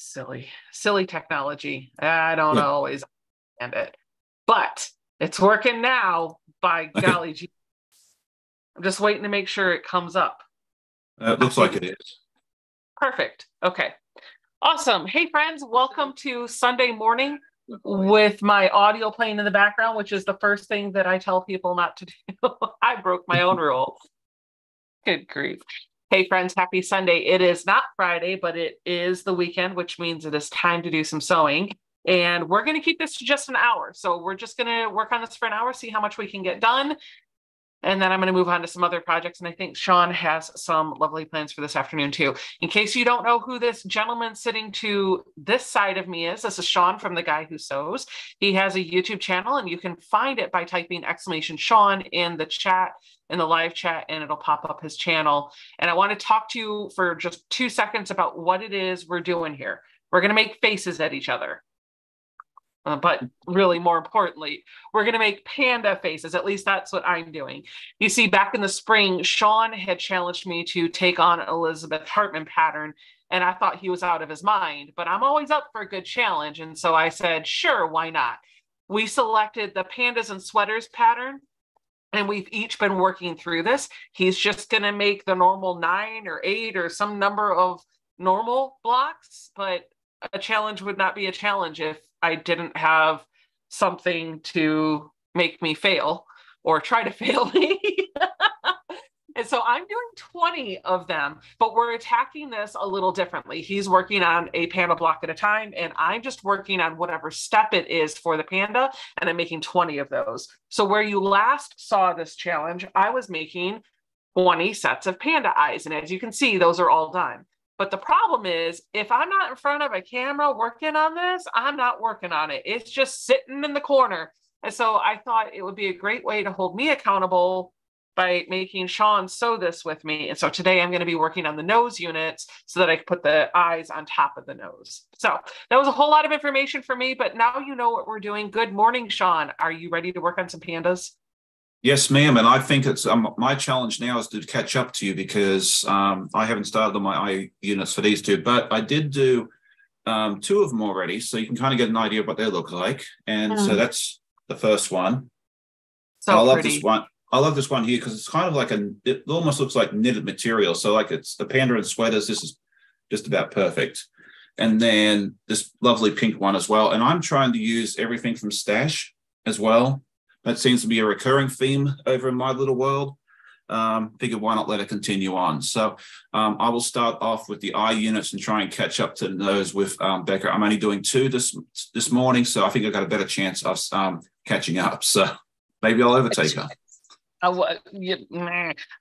silly, silly technology. I don't yeah. always understand it, but it's working now. By golly, gee. I'm just waiting to make sure it comes up. Uh, it looks like it is. Perfect. Okay. Awesome. Hey, friends, welcome to Sunday morning with my audio playing in the background, which is the first thing that I tell people not to do. I broke my own rule. Good grief. Hey, friends, happy Sunday. It is not Friday, but it is the weekend, which means it is time to do some sewing. And we're going to keep this to just an hour. So we're just going to work on this for an hour, see how much we can get done. And then I'm going to move on to some other projects. And I think Sean has some lovely plans for this afternoon, too. In case you don't know who this gentleman sitting to this side of me is, this is Sean from The Guy Who Sews. He has a YouTube channel, and you can find it by typing exclamation Sean in the chat, in the live chat, and it'll pop up his channel. And I want to talk to you for just two seconds about what it is we're doing here. We're going to make faces at each other. Uh, but really, more importantly, we're going to make panda faces. At least that's what I'm doing. You see, back in the spring, Sean had challenged me to take on Elizabeth Hartman pattern, and I thought he was out of his mind. But I'm always up for a good challenge. And so I said, sure, why not? We selected the pandas and sweaters pattern, and we've each been working through this. He's just going to make the normal nine or eight or some number of normal blocks, but a challenge would not be a challenge if I didn't have something to make me fail or try to fail me. and so I'm doing 20 of them, but we're attacking this a little differently. He's working on a panda block at a time, and I'm just working on whatever step it is for the panda, and I'm making 20 of those. So, where you last saw this challenge, I was making 20 sets of panda eyes. And as you can see, those are all done. But the problem is, if I'm not in front of a camera working on this, I'm not working on it. It's just sitting in the corner. And so I thought it would be a great way to hold me accountable by making Sean sew this with me. And so today I'm going to be working on the nose units so that I can put the eyes on top of the nose. So that was a whole lot of information for me, but now you know what we're doing. Good morning, Sean. Are you ready to work on some pandas? Yes, ma'am. And I think it's um, my challenge now is to catch up to you because um, I haven't started on my eye units for these two, but I did do um, two of them already. So you can kind of get an idea of what they look like. And so that's the first one. So I love pretty. this one. I love this one here because it's kind of like a, it almost looks like knitted material. So like it's the panda and sweaters. This is just about perfect. And then this lovely pink one as well. And I'm trying to use everything from Stash as well that seems to be a recurring theme over in my little world. Um, figured why not let it continue on. So um, I will start off with the eye units and try and catch up to those with um, Becca. I'm only doing two this this morning, so I think I've got a better chance of um, catching up. So maybe I'll overtake her. You,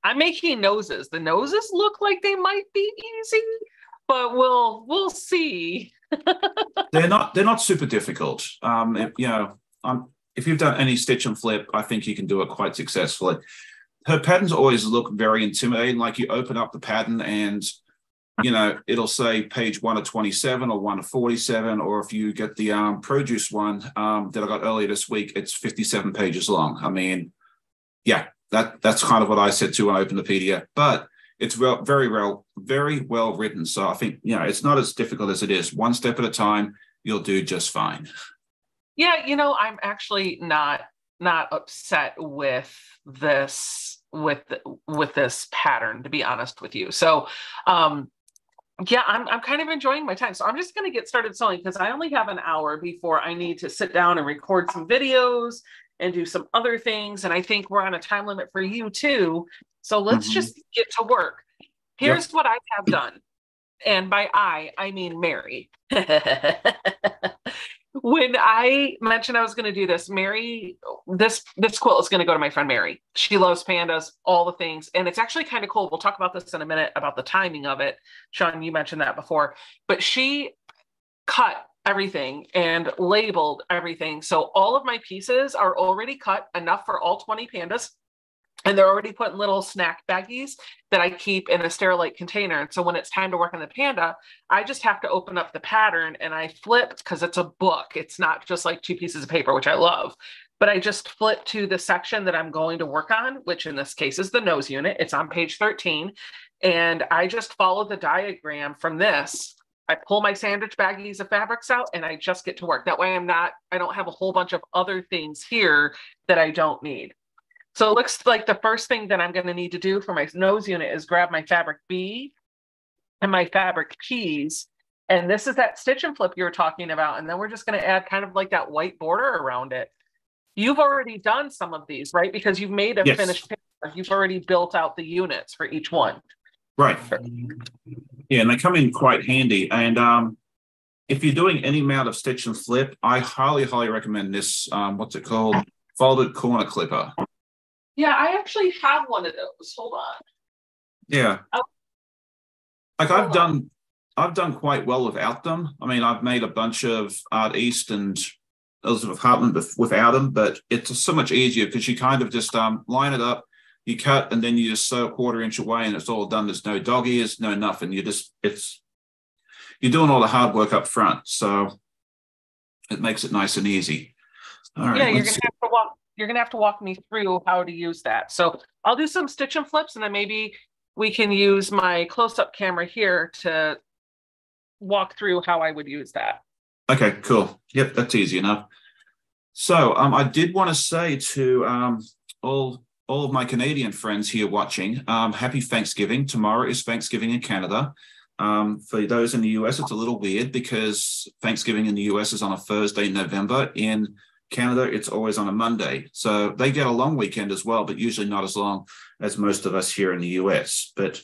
I'm making noses. The noses look like they might be easy, but we'll we'll see. they're not they're not super difficult. Um, if, you know, I'm if you've done any stitch and flip, I think you can do it quite successfully. Her patterns always look very intimidating. Like you open up the pattern and you know it'll say page one of 27 or one of 47 or if you get the um, produce one um, that i got earlier this week it's 57 pages long i mean yeah that that's kind of what i said too when i opened the pdf but it's well, very well very well written so i think you know it's not as difficult as it is one step at a time you'll do just fine yeah, you know, I'm actually not not upset with this with with this pattern to be honest with you. So, um yeah, I'm I'm kind of enjoying my time. So I'm just going to get started sewing because I only have an hour before I need to sit down and record some videos and do some other things and I think we're on a time limit for you too. So let's mm-hmm. just get to work. Here's yep. what I have done. And by I, I mean Mary. when I mentioned I was going to do this, Mary, this this quilt is going to go to my friend Mary. She loves pandas, all the things, and it's actually kind of cool. We'll talk about this in a minute about the timing of it. Sean, you mentioned that before, but she cut everything and labeled everything. So all of my pieces are already cut enough for all 20 pandas and they're already putting little snack baggies that I keep in a sterilite container. And so when it's time to work on the panda, I just have to open up the pattern and I flip because it's a book. It's not just like two pieces of paper, which I love. But I just flip to the section that I'm going to work on, which in this case is the nose unit. It's on page 13. And I just follow the diagram from this I pull my sandwich baggies of fabrics out and I just get to work. That way I'm not, I don't have a whole bunch of other things here that I don't need. So it looks like the first thing that I'm going to need to do for my nose unit is grab my fabric B and my fabric P's. And this is that stitch and flip you were talking about. And then we're just going to add kind of like that white border around it. You've already done some of these, right? Because you've made a yes. finished paper. You've already built out the units for each one. Right. Yeah, and they come in quite handy. And um, if you're doing any amount of stitch and flip, I highly, highly recommend this. Um, what's it called? Folded corner clipper. Yeah, I actually have one of those. Hold on. Yeah. Oh. Like I've done, I've done quite well without them. I mean, I've made a bunch of Art East and Elizabeth Hartman without them, but it's so much easier because you kind of just um, line it up, you cut and then you just sew a quarter inch away and it's all done. There's no dog ears, no nothing. You just it's you're doing all the hard work up front. So it makes it nice and easy. All right. Yeah, you're gonna have to walk you're gonna have to walk me through how to use that. So I'll do some stitch and flips and then maybe we can use my close-up camera here to walk through how I would use that. Okay, cool. Yep, that's easy enough. So um, I did want to say to um, all all of my Canadian friends here watching, um, happy Thanksgiving. Tomorrow is Thanksgiving in Canada. Um, for those in the US, it's a little weird because Thanksgiving in the US is on a Thursday in November. In Canada, it's always on a Monday. So they get a long weekend as well, but usually not as long as most of us here in the US. But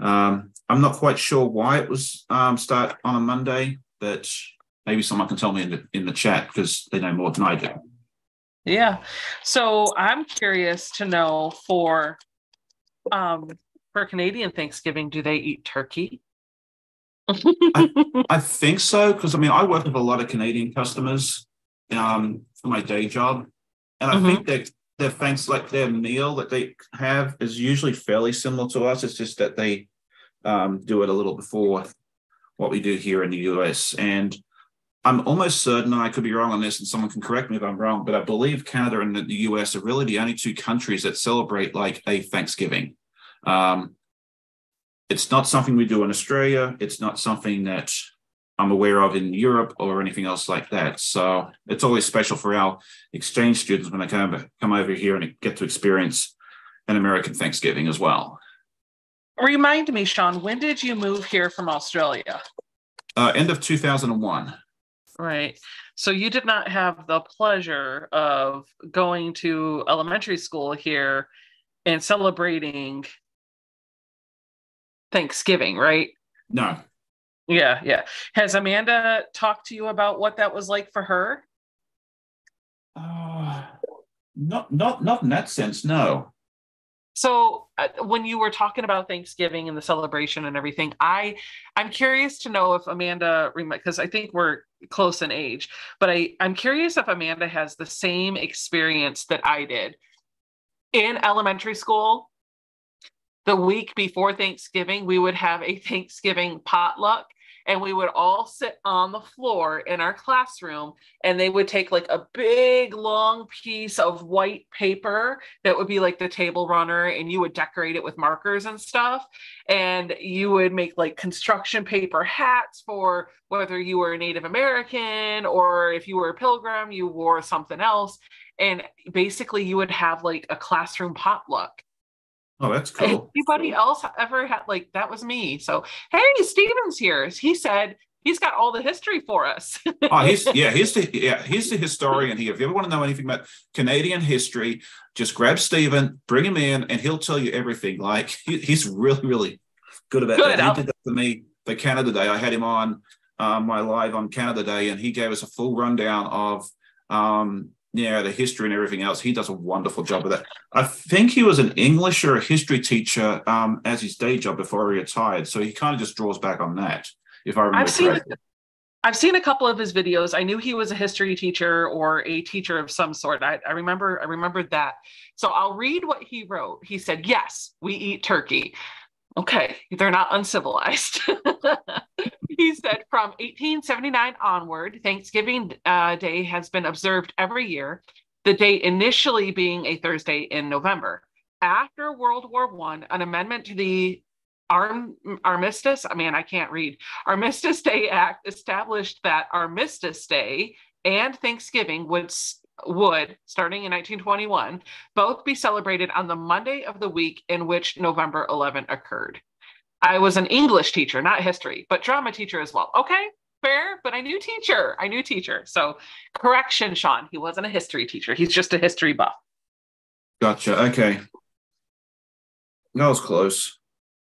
um, I'm not quite sure why it was um, start on a Monday, but maybe someone can tell me in the, in the chat because they know more than I do. Yeah. So I'm curious to know for um for Canadian Thanksgiving, do they eat turkey? I, I, think so because I mean I work with a lot of Canadian customers um, for my day job, and I mm-hmm. think that their thanks like their meal that they have is usually fairly similar to us. It's just that they um, do it a little before what we do here in the US, and I'm almost certain, and I could be wrong on this, and someone can correct me if I'm wrong, but I believe Canada and the US are really the only two countries that celebrate like a Thanksgiving. Um, it's not something we do in Australia. It's not something that I'm aware of in Europe or anything else like that. So it's always special for our exchange students when they come, come over here and get to experience an American Thanksgiving as well. Remind me, Sean, when did you move here from Australia? Uh, end of 2001. Right. So you did not have the pleasure of going to elementary school here and celebrating Thanksgiving, right? No. Yeah, yeah. Has Amanda talked to you about what that was like for her? Uh, not not not in that sense, no. So uh, when you were talking about Thanksgiving and the celebration and everything, I I'm curious to know if Amanda because I think we're close in age, but I I'm curious if Amanda has the same experience that I did in elementary school. The week before Thanksgiving, we would have a Thanksgiving potluck and we would all sit on the floor in our classroom and they would take like a big long piece of white paper that would be like the table runner and you would decorate it with markers and stuff. And you would make like construction paper hats for whether you were a native american or if you were a pilgrim you wore something else. And basically you would have like a classroom potluck Oh, that's cool. Anybody else ever had like that was me. So hey, Steven's here. He said he's got all the history for us. oh, he's yeah, he's the yeah, he's the historian here. If you ever want to know anything about Canadian history, just grab Steven, bring him in, and he'll tell you everything. Like he, he's really, really good about good, that. He did that for me for Canada Day. I had him on um, my live on Canada Day, and he gave us a full rundown of um, yeah, the history and everything else. He does a wonderful job of that. I think he was an English or a history teacher um, as his day job before he retired. So he kind of just draws back on that, if I remember I've seen, correctly. I've seen a couple of his videos. I knew he was a history teacher or a teacher of some sort. I, I remember I remembered that. So I'll read what he wrote. He said, Yes, we eat turkey. Okay, they're not uncivilized. he said from 1879 onward, Thanksgiving uh, Day has been observed every year, the date initially being a Thursday in November. After World War I, an amendment to the Arm, Armistice, I mean, I can't read. Armistice Day Act established that Armistice Day and Thanksgiving would would, starting in 1921, both be celebrated on the Monday of the week in which November 11 occurred. I was an English teacher, not history, but drama teacher as well. Okay, fair, but I knew teacher. I knew teacher. So, correction, Sean, he wasn't a history teacher. He's just a history buff. Gotcha. Okay. That was close.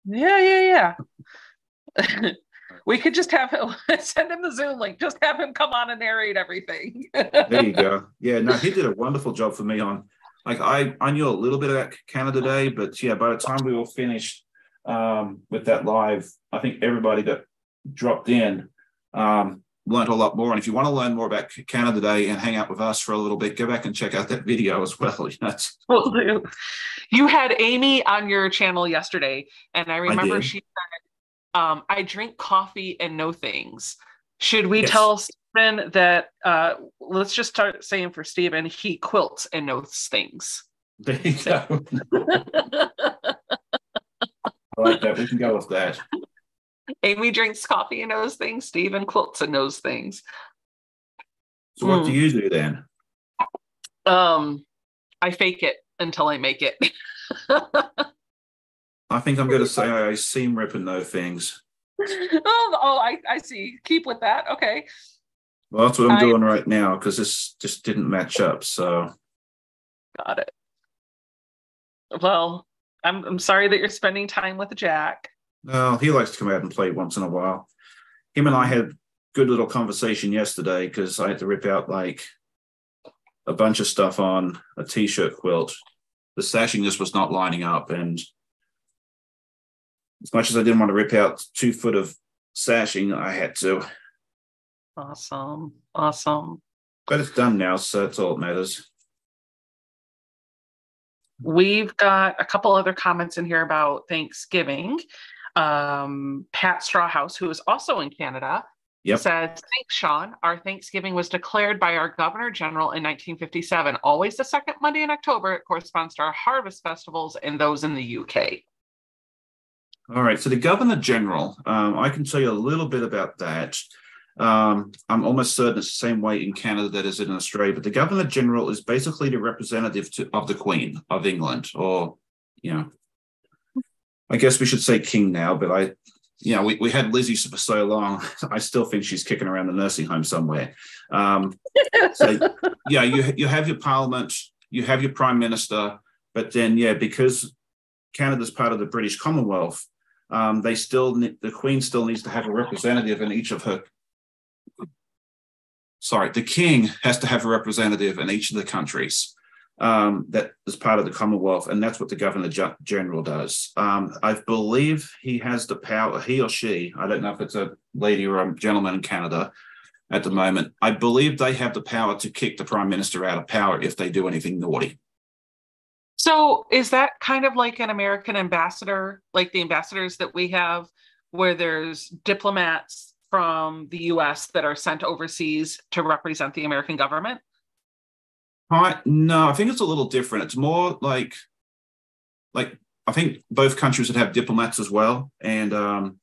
Yeah, yeah, yeah. we could just have him send him the Zoom link. Just have him come on and narrate everything. there you go. Yeah, no, he did a wonderful job for me on. Like I, I knew a little bit about Canada Day, but yeah, by the time we were finished um, with that live, I think everybody that dropped in um, learned a lot more. And if you want to learn more about Canada Day and hang out with us for a little bit, go back and check out that video as well. Will do. You had Amy on your channel yesterday, and I remember I she said um, I drink coffee and know things. Should we yes. tell Stephen that? Uh, let's just start saying for Stephen, he quilts and knows things. There you go. I like that. We can go with that. Amy drinks coffee and knows things. Stephen quilts and knows things. So what mm. do hmm. you do then? Um, I fake it until I make it. I think I'm going to say I seem ripping no things. oh, oh, I, I see. Keep with that. Okay. Well, that's what I'm I, doing right now because this just didn't match up. So. Got it. Well, I'm I'm sorry that you're spending time with Jack. No, he likes to come out and play once in a while. Him and I had good little conversation yesterday because I had to rip out like a bunch of stuff on a t-shirt quilt. The sashing just was not lining up, and as much as I didn't want to rip out two foot of sashing, I had to. Awesome. Awesome. But it's done now, so that's all that matters. We've got a couple other comments in here about Thanksgiving. Um, Pat Strawhouse, who is also in Canada, yep. said, Thanks, Sean. Our Thanksgiving was declared by our Governor General in 1957. Always the second Monday in October. It corresponds to our harvest festivals and those in the UK. All right. So the Governor General, um, I can tell you a little bit about that. Um, I'm almost certain it's the same way in Canada that is in Australia, but the Governor General is basically the representative to, of the Queen of England, or, you know, I guess we should say King now, but I, you know, we, we had Lizzie for so long. I still think she's kicking around the nursing home somewhere. Um, so, yeah, you, you have your parliament, you have your prime minister, but then, yeah, because Canada's part of the British Commonwealth, um, they still the Queen still needs to have a representative in each of her. Sorry, the King has to have a representative in each of the countries um, that is part of the Commonwealth, and that's what the Governor General does. Um, I believe he has the power, he or she, I don't know if it's a lady or a gentleman in Canada at the moment. I believe they have the power to kick the Prime Minister out of power if they do anything naughty. So is that kind of like an American ambassador, like the ambassadors that we have, where there's diplomats from the US that are sent overseas to represent the American government? I, no, I think it's a little different. It's more like, like I think both countries would have diplomats as well, and um,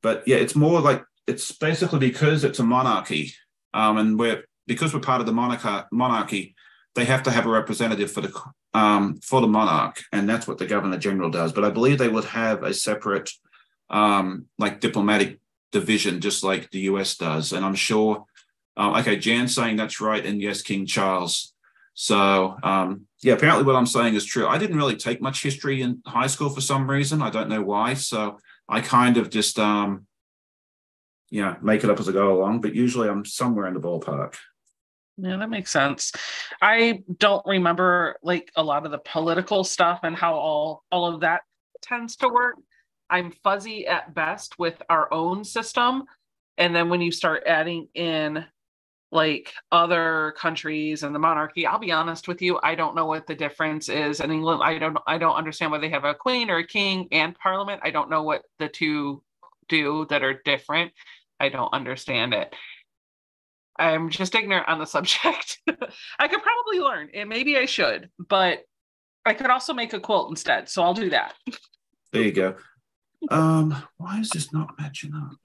but yeah, it's more like it's basically because it's a monarchy, um, and we're because we're part of the monarch- monarchy, they have to have a representative for the um, for the monarch, and that's what the governor general does. But I believe they would have a separate, um, like diplomatic division, just like the U.S. does. And I'm sure. Uh, okay, Jan's saying that's right, and yes, King Charles. So um, yeah, apparently what I'm saying is true. I didn't really take much history in high school for some reason. I don't know why. So I kind of just um, yeah make it up as I go along. But usually I'm somewhere in the ballpark. Yeah, that makes sense. I don't remember like a lot of the political stuff and how all all of that tends to work. I'm fuzzy at best with our own system. And then when you start adding in like other countries and the monarchy, I'll be honest with you, I don't know what the difference is in England. I don't I don't understand why they have a queen or a king and parliament. I don't know what the two do that are different. I don't understand it. I'm just ignorant on the subject. I could probably learn, and maybe I should, but I could also make a quilt instead. So I'll do that. There you go. Um, why is this not matching up?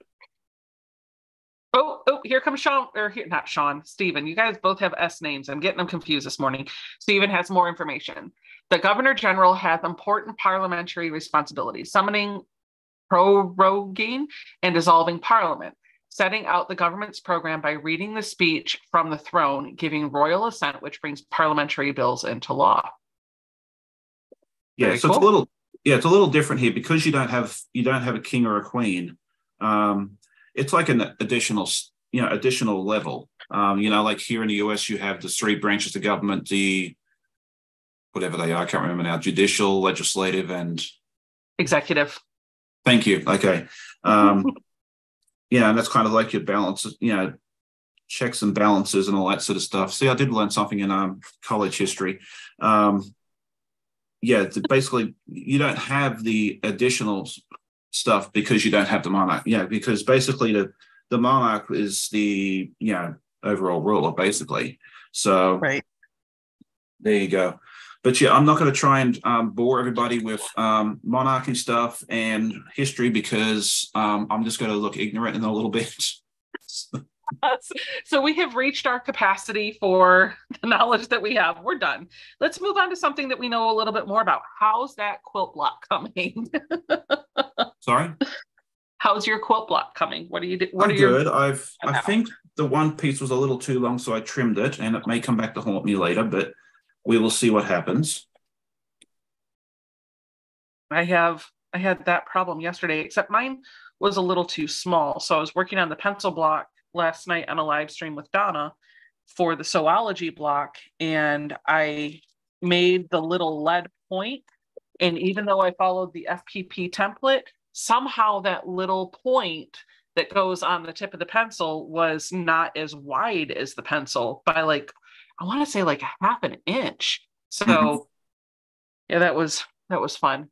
Oh, oh, here comes Sean, or here, not Sean, Stephen. You guys both have S names. I'm getting them confused this morning. Stephen has more information. The Governor General has important parliamentary responsibilities, summoning, proroguing, and dissolving Parliament, setting out the government's program by reading the speech from the throne, giving royal assent, which brings parliamentary bills into law. Yeah, Very so it's a little yeah, it's a little different here because you don't have you don't have a king or a queen. Um, it's like an additional you know additional level. Um, you know, like here in the US, you have the three branches of government: the whatever they are, I can't remember now, judicial, legislative, and Executive. Thank you. Okay. Um, yeah, and that's kind of like your balance, you know, checks and balances and all that sort of stuff. See, I did learn something in um, college history. Um, yeah, basically, you don't have the additional stuff because you don't have the monarch. Yeah, because basically the the monarch is the you know overall ruler, basically. So Right. there you go. But yeah, I'm not going to try and um, bore everybody with um, monarchy stuff and history because um, I'm just going to look ignorant in a little bit. So we have reached our capacity for the knowledge that we have. We're done. Let's move on to something that we know a little bit more about. How's that quilt block coming? Sorry, How's your quilt block coming? What are you? What I'm are your? good. I've I think the one piece was a little too long, so I trimmed it, and it may come back to haunt me later. But we will see what happens. I have. I had that problem yesterday, except mine was a little too small. So I was working on the pencil block last night on a live stream with Donna for the zoology block, and I made the little lead point. And even though I followed the FPP template, somehow that little point that goes on the tip of the pencil was not as wide as the pencil by like, I want to say like half an inch. So Mhm. yeah, that was that was fun.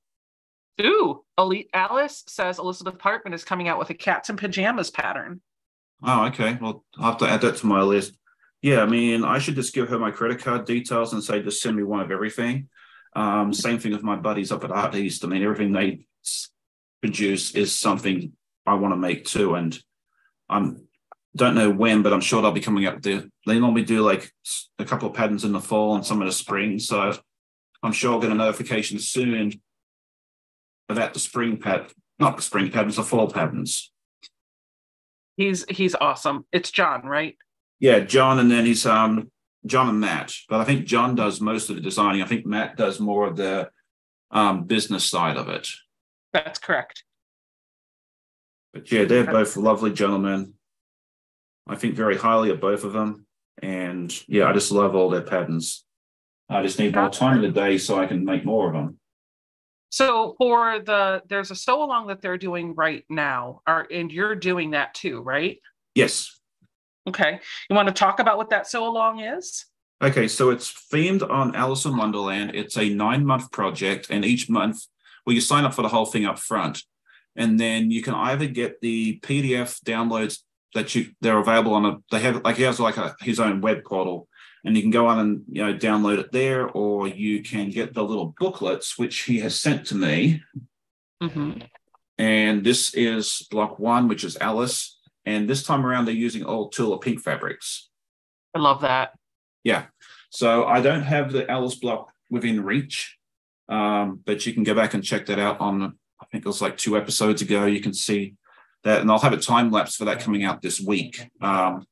Ooh, Elite Alice says Elizabeth Hartman is coming out with a cats and pajamas pattern. Oh, okay. Well, I'll have to add that to my list. Yeah, I mean, I should just give her my credit card details and say, just send me one of everything. Um, same thing with my buddies up at Art East. I mean, everything they produce is something I want to make too. And I'm don't know when, but I'm sure they'll be coming up there. They normally do like a couple of patterns in the fall and some in the spring. So I'm sure I'll get a notification soon about the spring pat, not the spring patterns, the fall patterns. He's he's awesome. It's John, right? Yeah, John, and then he's um John and Matt. But I think John does most of the designing. I think Matt does more of the um business side of it. That's correct. But yeah, they're both lovely gentlemen. I think very highly of both of them. And yeah, I just love all their patterns. I just need more time in the day so I can make more of them. So for the there's a sew along that they're doing right now, are and you're doing that too, right? Yes. Okay. You want to talk about what that sew along is? Okay, so it's themed on Alice in Wonderland. It's a nine month project, and each month, well, you sign up for the whole thing up front, and then you can either get the PDF downloads that you they're available on a they have like he has like a his own web portal, and you can go on and you know download it there, or you can get the little booklets which he has sent to me. Mhm. And this is block one, which is Alice, and this time around they're using old Tula pink fabrics. I love that. Yeah. So I don't have the Alice block within reach, um, but you can go back and check that out on, I think it was like two episodes ago. You can see that, and I'll have a time lapse for that coming out this week. Um,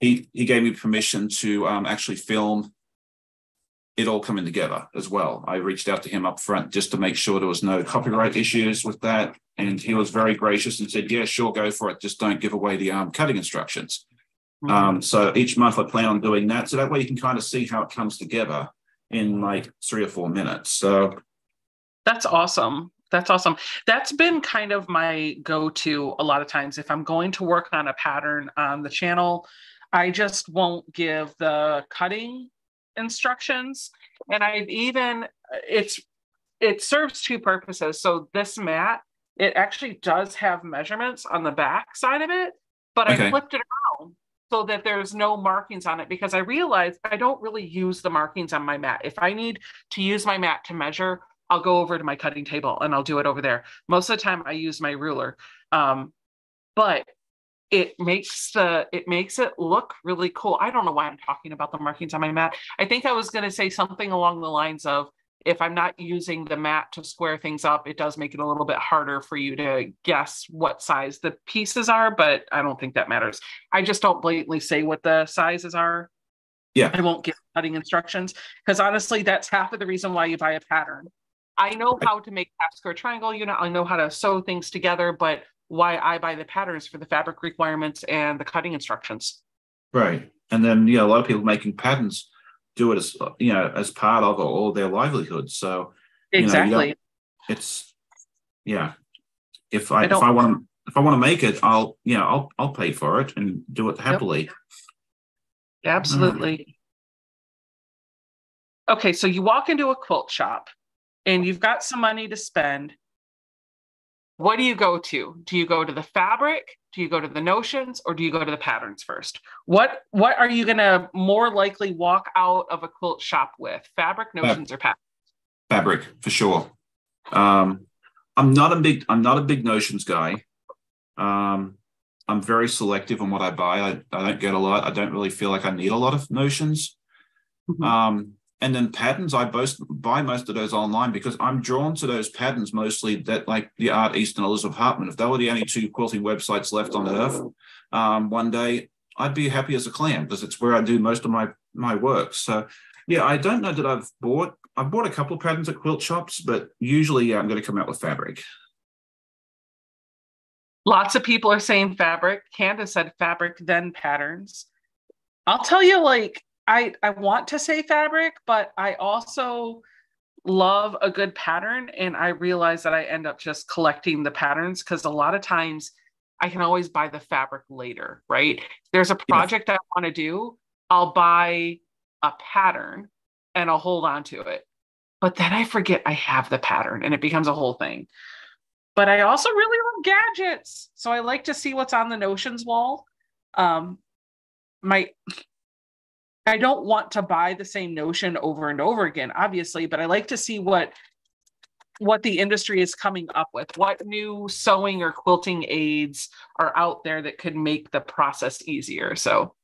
he he gave me permission to um, actually film it all coming together as well. I reached out to him up front just to make sure there was no copyright issues with that, and he was very gracious and said, "Yeah, sure, go for it. Just don't give away the um, cutting instructions." Mhm. Um, so each month I plan on doing that. So that way you can kind of see how it comes together in like three or four minutes. So That's awesome. That's awesome. That's been kind of my go to a lot of times. If I'm going to work on a pattern on the channel, I just won't give the cutting instructions. And I've even, uh, it's, it serves two purposes. So this mat, it actually does have measurements on the back side of it, but I flipped it around so that there's no markings on it because I realized I don't really use the markings on my mat. If I need to use my mat to measure, I'll go over to my cutting table and I'll do it over there. Most of the time I use my ruler. Um, but it makes the it makes it look really cool. I don't know why I'm talking about the markings on my mat. I think I was going to say something along the lines of if I'm not using the mat to square things up, it does make it a little bit harder for you to guess what size the pieces are, but I don't think that matters. I just don't blatantly say what the sizes are. Yeah. I won't give cutting instructions because honestly, that's half of the reason why you buy a pattern. I know how to make half square triangle unit. I know how to sew things together, but why I buy the patterns for the fabric requirements and the cutting instructions. Right. And then, yeah, a lot of people making patterns do it as you know as part of all their livelihood. So exactly, you know, it's yeah. If I, I if I want to if I want to make it, I'll you know I'll I'll pay for it and do it happily. Yep. Absolutely. Okay, so you walk into a quilt shop and you've got some money to spend. What do you go to? Do you go to the fabric? do you go to the notions or do you go to the patterns first what what are you going to more likely walk out of a quilt shop with fabric notions or patterns fabric for sure um i'm not a big i'm not a big notions guy um i'm very selective on what i buy i, I don't get a lot i don't really feel like i need a lot of notions mm-hmm. um and then patterns i both buy most of those online because i'm drawn to those patterns mostly that like the art east and elizabeth hartman. If they were the only two quilting websites left on earth um, one day i'd be happy as a clam because it's where i do most of my my work. So yeah i don't know that i've bought i've bought a couple of patterns at quilt shops but usually yeah, i'm going to come out with fabric. Lots of people are saying fabric. Candace said fabric then patterns. I'll tell you like I I want to say fabric, but I also love a good pattern and I realize that I end up just collecting the patterns because a lot of times I can always buy the fabric later, right? There's a project I want to do, I'll buy a pattern and I'll hold on to it. But then I forget I have the pattern and it becomes a whole thing. But I also really love gadgets. So I like to see what's on the notions wall. Um my I don't want to buy the same notion over and over again, obviously, but I like to see what what the industry is coming up with. What new sewing or quilting aids are out there that could make the process easier. So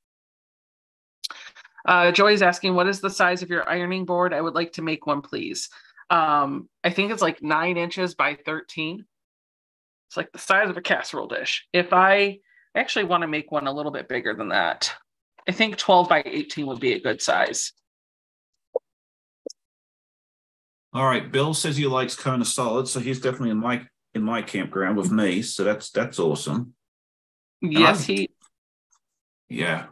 uh, Joy is asking, what is the size of your ironing board? I would like to make one, please. Um, I think it's like nine inches by 13. It's like the size of a casserole dish. If I actually want to make one a little bit bigger than that, I think 12 by 18 would be a good size. All right. Bill says he likes Kona solid, so he's definitely in my in my campground with me. So that's that's awesome. Yes, he. Yeah.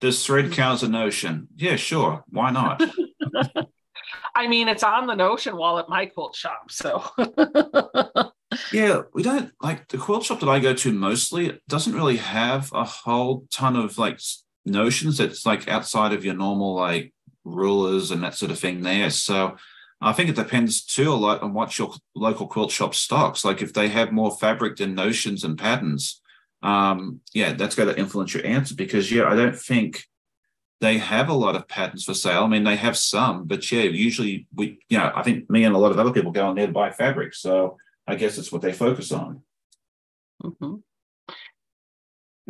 Does thread mm-hmm. count as a notion? Yeah, sure. Why not? I mean, it's on the notion wall at my quilt shop. So yeah, we don't like the quilt shop that I go to mostly doesn't really have a whole ton of like notions that's like outside of your normal like rulers and that sort of thing there. So I think it depends too a lot on what your local quilt shop stocks. Like if they have more fabric than notions and patterns, um, yeah, that's going to influence your answer because yeah, I don't think they have a lot of patterns for sale. I mean, they have some, but yeah, usually we, you know, I think me and a lot of other people go in there to buy fabric. So I guess it's what they focus on. Mm-hmm.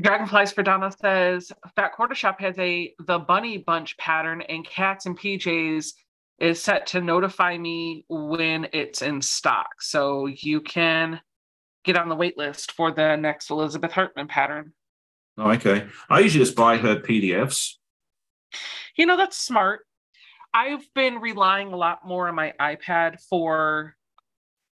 Dragonflies for Donna says Fat Quarter Shop has a the bunny bunch pattern and cats and PJs is set to notify me when it's in stock. So you can get on the wait list for the next Elizabeth Hartman pattern. Oh, okay. I usually just buy her PDFs. You know, that's smart. I've been relying a lot more on my iPad for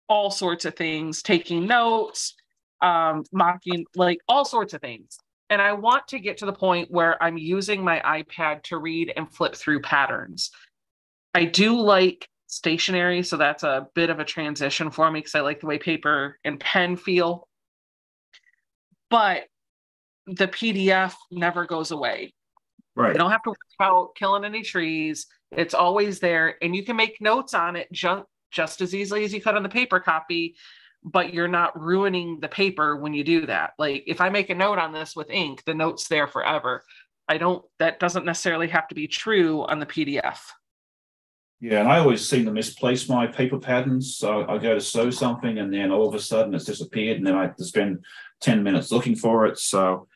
all sorts of things, taking notes, um, mocking, like all sorts of things. And I want to get to the point where I'm using my iPad to read and flip through patterns. I do like stationery, so that's a bit of a transition for me because I like the way paper and pen feel. But the PDF never goes away. Right. You don't have to worry about killing any trees. It's always there, and you can make notes on it just just as easily as you could on the paper copy but you're not ruining the paper when you do that. Like if I make a note on this with ink, the note's there forever. I don't, that doesn't necessarily have to be true on the PDF. Yeah, and I always seem to misplace my paper patterns. So I go to sew something and then all of a sudden it's disappeared and then I have to spend 10 minutes looking for it. So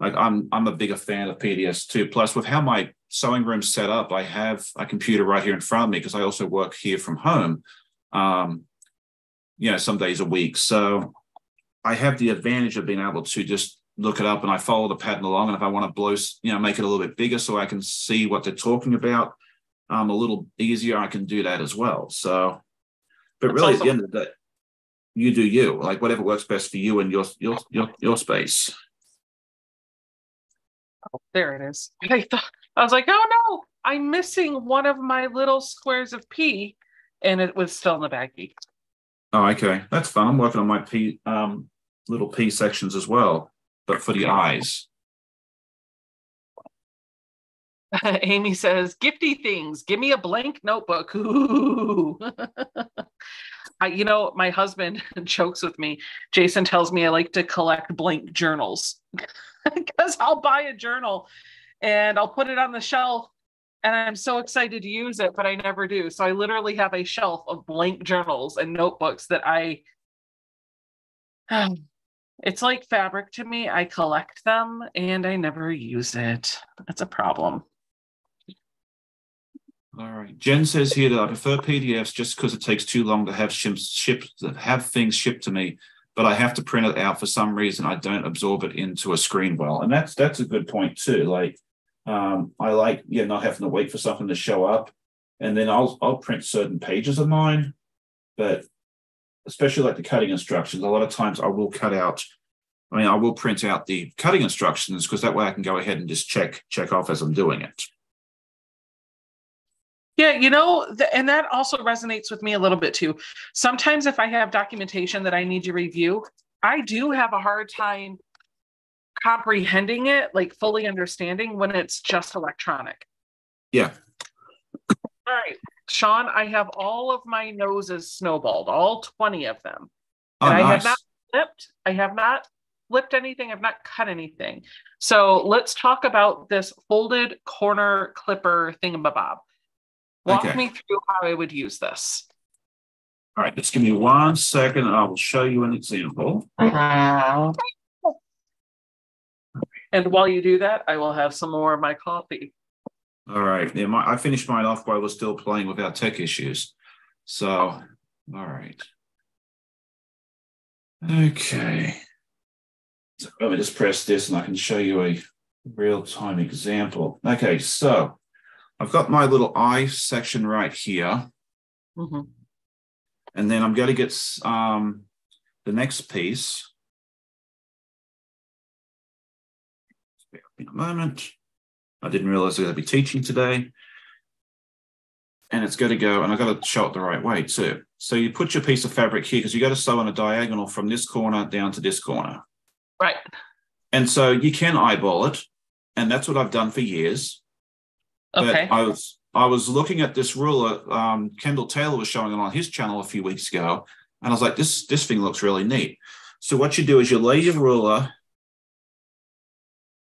like I'm I'm a bigger fan of PDFs too. Plus, with how my sewing room's set up, I have a computer right here in front of me because I also work here from home. Um, you know, some days a week. So I have the advantage of being able to just look it up and I follow the pattern along. And if I want to blow, you know, make it a little bit bigger so I can see what they're talking about um, a little easier, I can do that as well. So, but That's really, awesome. at the end of the day, you do you, like whatever works best for you and your your your your space. Oh, there it is. I thought I was like, oh no, I'm missing one of my little squares of P, and it was still in the baggie. Oh, okay, that's fun. I'm working on my P um, little P sections as well, but for the eyes. Amy says, "Gifty things. Give me a blank notebook." Ooh. I, you know, my husband jokes with me. Jason tells me I like to collect blank journals because I'll buy a journal and I'll put it on the shelf and I'm so excited to use it, but I never do. So I literally have a shelf of blank journals and notebooks that I it's like fabric to me. I collect them and I never use it. That's a problem. All right. Jen says here that I prefer PDFs just because it takes too long to have shipped, shipped have things shipped to me, but I have to print it out for some reason. I don't absorb it into a screen well, and that's that's a good point too. Like um, I like yeah not having to wait for something to show up, and then I'll I'll print certain pages of mine, but especially like the cutting instructions. A lot of times I will cut out. I mean, I will print out the cutting instructions because that way I can go ahead and just check check off as I'm doing it. Yeah, you know, and that also resonates with me a little bit too. Sometimes if I have documentation that I need to review, I do have a hard time comprehending it, like fully understanding when it's just electronic. Yeah. All right. Sean, I have all of my noses snowballed, all 20 of them. Oh, and nice. I have not flipped. I have not flipped anything. I've not cut anything. So let's talk about this folded corner clipper thingamabob. Walk okay. me through how I would use this. All right, just give me one second and I will show you an example. Uh-huh. And while you do that, I will have some more of my coffee. All right. Yeah, my, I finished mine off while we're still playing with our tech issues. So, all right. Okay. So let me just press this and I can show you a real-time example. Okay, so I've got my little eye section right here. Mm-hmm. And then I'm going to get um, the next piece. In a moment. I didn't realize I was going to be teaching today. And it's going to go, and I've got to show it the right way too. So you put your piece of fabric here because you got to sew on a diagonal from this corner down to this corner. Right. And so you can eyeball it. And that's what I've done for years. Okay. But I was I was looking at this ruler. Um, Kendall Taylor was showing it on his channel a few weeks ago, and I was like, "This this thing looks really neat." So what you do is you lay your ruler.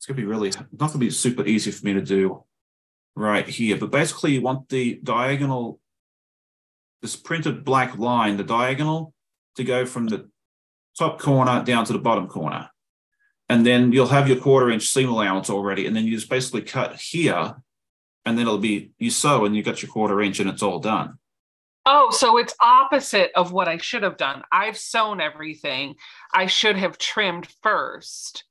It's gonna be really not gonna be super easy for me to do right here, but basically you want the diagonal, this printed black line, the diagonal, to go from the top corner down to the bottom corner. And then you'll have your quarter inch seam allowance already. And then you just basically cut here and then it'll be you sew and you got your quarter inch and it's all done. Oh, so it's opposite of what I should have done. I've sewn everything. I should have trimmed first.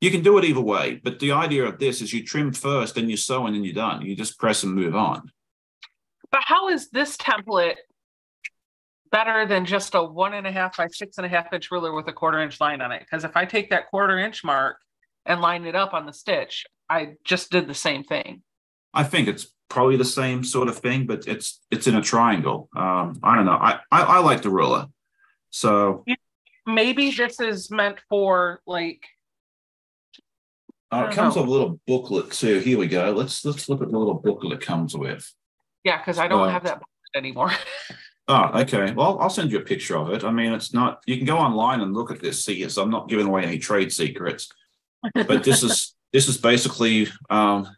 You can do it either way, but the idea of this is you trim first, then you sew, and then you're done. You just press and move on. But how is this template better than just a one and a half by six and a half inch ruler with a quarter inch line on it? Because if I take that quarter inch mark and line it up on the stitch, I just did the same thing. I think it's probably the same sort of thing, but it's it's in a triangle. Um, I don't know. I, I, I like the ruler, so maybe this is meant for like. Oh, it comes know. with a little booklet too. Here we go. Let's let's look at the little booklet it comes with. Yeah, because I don't uh, have that anymore. oh, okay. Well, I'll send you a picture of it. I mean, it's not. You can go online and look at this. See, so I'm not giving away any trade secrets, but this is this is basically um,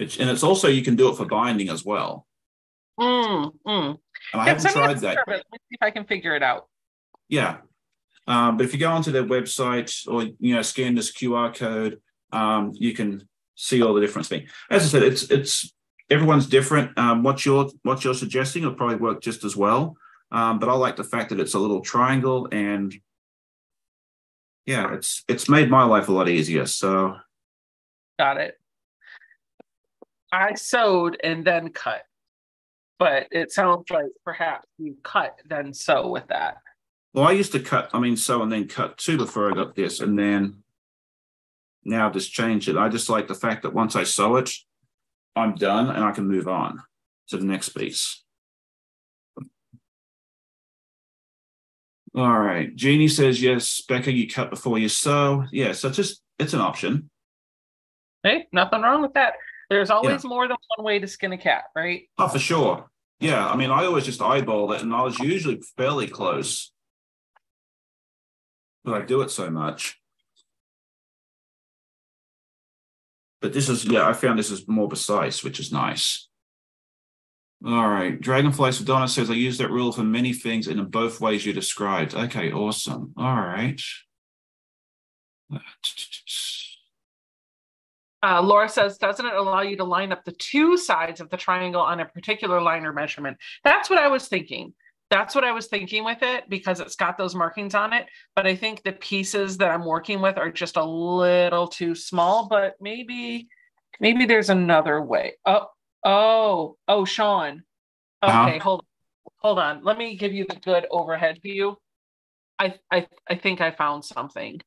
it's, and it's also you can do it for binding as well. Mm, mm. And I Yeah, haven't send me a tried that. picture it. Let me see if I can figure it out. Yeah. Um, but if you go onto their website or you know scan this QR code, um, you can see all the difference. Thing. As I said, it's it's everyone's different. Um, what you're what you're suggesting will probably work just as well. Um, but I like the fact that it's a little triangle and yeah, it's it's made my life a lot easier. So Got it. I sewed and then cut. But it sounds like perhaps you cut then sew with that. Well, I used to cut, I mean, sew and then cut too before I got this, and then now just changed it. I just like the fact that once I sew it, I'm done and I can move on to the next piece. All right. Jeannie says, yes, Becca, you cut before you sew. Yeah, so it's just, it's an option. Hey, nothing wrong with that. There's always more than one way to skin a cat, right? Oh, for sure. Yeah, I mean, I always just eyeball it and I was usually fairly close. But I do it so much. But this is, yeah, I found this is more precise, which is nice. All right. Dragonfly Sedona says, I use that rule for many things and in both ways you described. Okay, awesome. All right. Uh, Laura says, doesn't it allow you to line up the two sides of the triangle on a particular line or measurement? That's what I was thinking. That's what I was thinking with it because it's got those markings on it. But I think the pieces that I'm working with are just a little too small, but maybe, maybe there's another way. Oh, oh, oh, Sean. Okay, Uh-huh. hold hold on. Let me give you the good overhead view. I I I think I found something.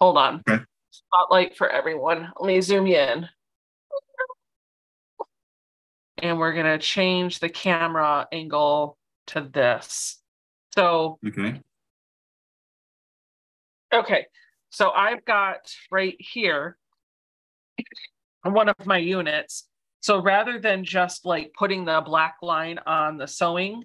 Hold on. Okay. Spotlight for everyone. Let me zoom you in. And we're gonna change the camera angle to this. So Okay. Okay, so I've got right here one of my units. So rather than just like putting the black line on the sewing,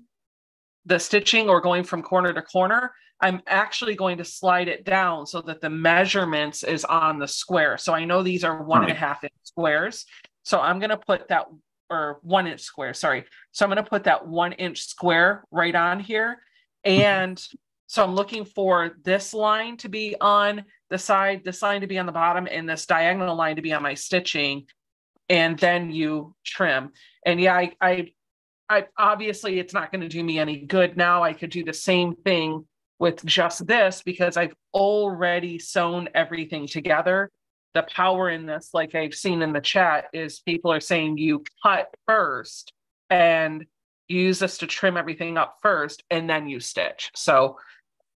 the stitching or going from corner to corner, I'm actually going to slide it down so that the measurements is on the square. So I know these are one and a half inch squares. So I'm gonna put that, or one inch square, sorry. So I'm gonna put that one inch square right on here. And so I'm looking for this line to be on the side, this line to be on the bottom, and this diagonal line to be on my stitching. And then you trim. And yeah, I, I, I obviously it's not going to do me any good now. I could do the same thing with just this because I've already sewn everything together. The power in this, like I've seen in the chat, is people are saying you cut first and use this to trim everything up first and then you stitch. So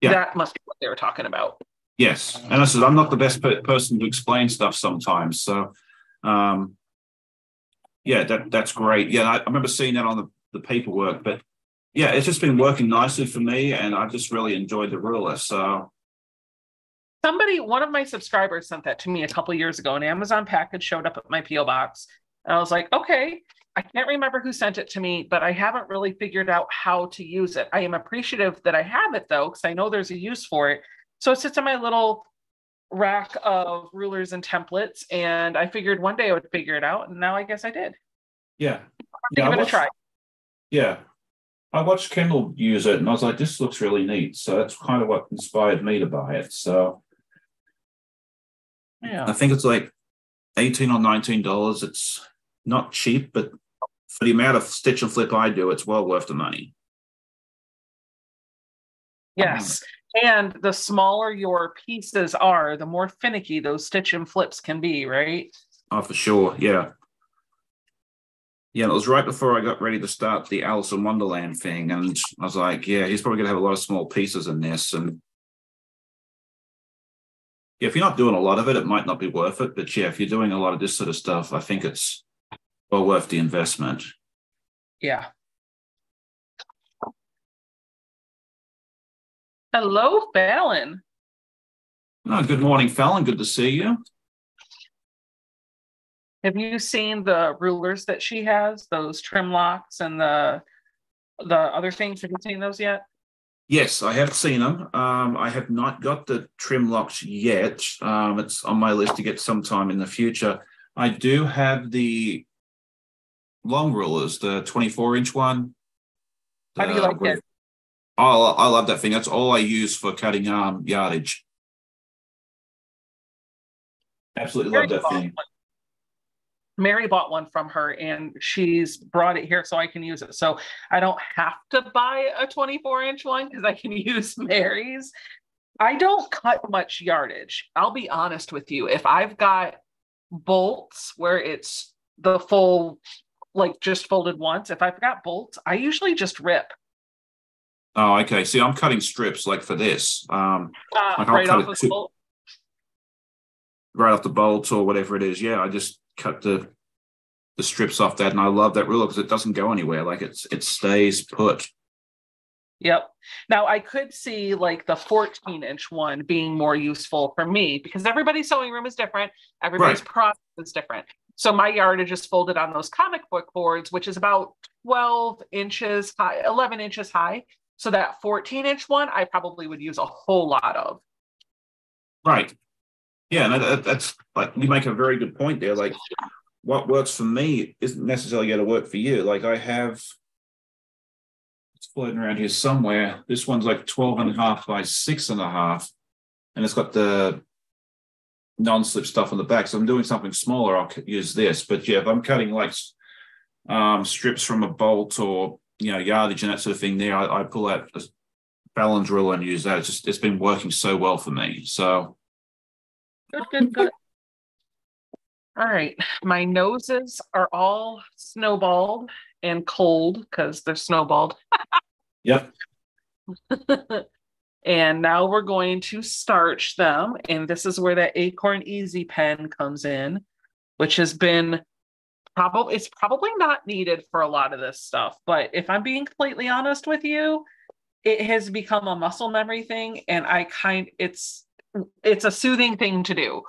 Yeah. that must be what they were talking about. Yes, and I said I'm not the best per- person to explain stuff sometimes. So, um, yeah, that that's great. Yeah, I, I remember seeing that on the, the paperwork, but yeah, it's just been working nicely for me, and I just really enjoyed the ruler. So, Somebody, one of my subscribers sent that to me a couple years ago. An Amazon package showed up at my PO box. And I was like, okay, I can't remember who sent it to me, but I haven't really figured out how to use it. I am appreciative that I have it though, because I know there's a use for it. So it sits in my little rack of rulers and templates. And I figured one day I would figure it out. And now I guess I did. yeah, Give I it a watched- try. Yeah, I watched Kendall use it, and I was like, this looks really neat. So that's kind of what inspired me to buy it. So I think it's like eighteen or nineteen dollars. It's not cheap, but for the amount of stitch and flip I do, it's well worth the money. Yes. And the smaller your pieces are, the more finicky those stitch and flips can be, right? Oh, for sure. Yeah. Yeah, it was right before I got ready to start the Alice in Wonderland thing. And I was like, yeah, he's probably going to have a lot of small pieces in this. And yeah, if you're not doing a lot of it, it might not be worth it. But yeah, if you're doing a lot of this sort of stuff, I think it's well worth the investment. Yeah. Hello, Fallon. Oh, good morning, Fallon. Good to see you. Have you seen the rulers that she has? Those trim locks and the the other things? Have you seen those yet? Yes, I have seen them. Um, I have not got the trim locks yet. Um, it's on my list to get sometime in the future. I do have the long rulers, the 24 inch one. How do you like with- it? Oh, I love that thing. That's all I use for cutting um yardage. Absolutely love that thing. Mary bought one from her and she's brought it here so I can use it. So I don't have to buy a 24 inch one because I can use Mary's. I don't cut much yardage. I'll be honest with you. If I've got bolts where it's the full, like just folded once, if I've got bolts, I usually just rip Oh, okay. See, I'm cutting strips like for this, um, uh, Like, right off it of too. the bolt. right off the bolt or whatever it is. Yeah, I just cut the the strips off that, and I love that ruler because it doesn't go anywhere. Like it's it stays put. Yep. Now I could see like the 14 inch one being more useful for me because everybody's sewing room is different. Everybody's Right. process is different. So my yardage is folded on those comic book boards, which is about 12 inches high, 11 inches high. So that 14 inch one, I probably would use a whole lot of. Right. Yeah, and that, that's like you make a very good point there. Like what works for me isn't necessarily going to work for you. Like I have it's floating around here somewhere. This one's like 12 and a half by six and a half, and it's got the non-slip stuff on the back. So I'm doing something smaller. I'll use this. But yeah, if I'm cutting like um, strips from a bolt or you know yardage and that sort of thing, there I, I pull out a Fallon drill and use that. It's just it's been working so well for me. So Good, good, good. All right. My noses are all snowballed and cold because they're snowballed. yep. And now we're going to starch them. And this is where that Acorn Easy Pen comes in, which has been probably, it's probably not needed for a lot of this stuff. But if I'm being completely honest with you, it has become a muscle memory thing. And I kind, it's, it's a soothing thing to do.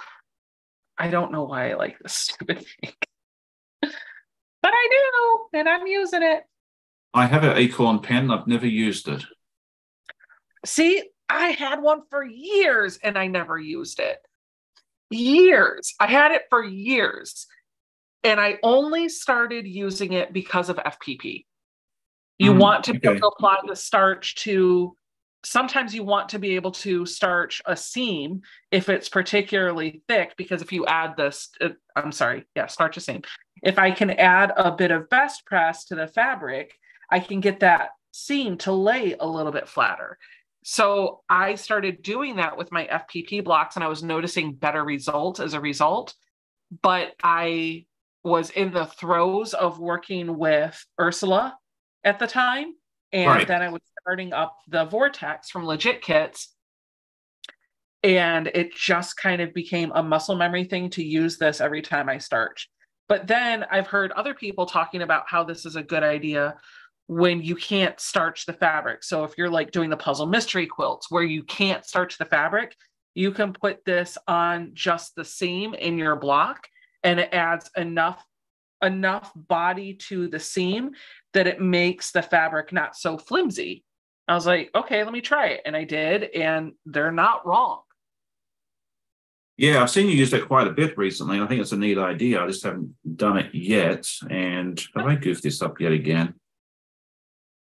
I don't know why I like this stupid thing. but I do, and I'm using it. I have an acorn pen. I've never used it. See, I had one for years and I never used it. Years. I had it for years. And I only started using it because of FPP. You Mm, want to be able okay. to apply the starch to, sometimes you want to be able to starch a seam if it's particularly thick, because if you add this, uh, I'm sorry, yeah, starch a seam. If I can add a bit of best press to the fabric, I can get that seam to lay a little bit flatter. So I started doing that with my FPP blocks and I was noticing better results as a result. But I was in the throes of working with Ursula at the time. And Right. then I was starting up the Vortex from Legit Kits. And it just kind of became a muscle memory thing to use this every time I starch. But then I've heard other people talking about how this is a good idea when you can't starch the fabric. So if you're like doing the puzzle mystery quilts where you can't starch the fabric, you can put this on just the seam in your block and it adds enough enough body to the seam that it makes the fabric not so flimsy. I was like, okay, let me try it. And I did, and they're not wrong. Yeah, I've seen you use that quite a bit recently. I think it's a neat idea. I just haven't done it yet. And have I goofed this up yet again?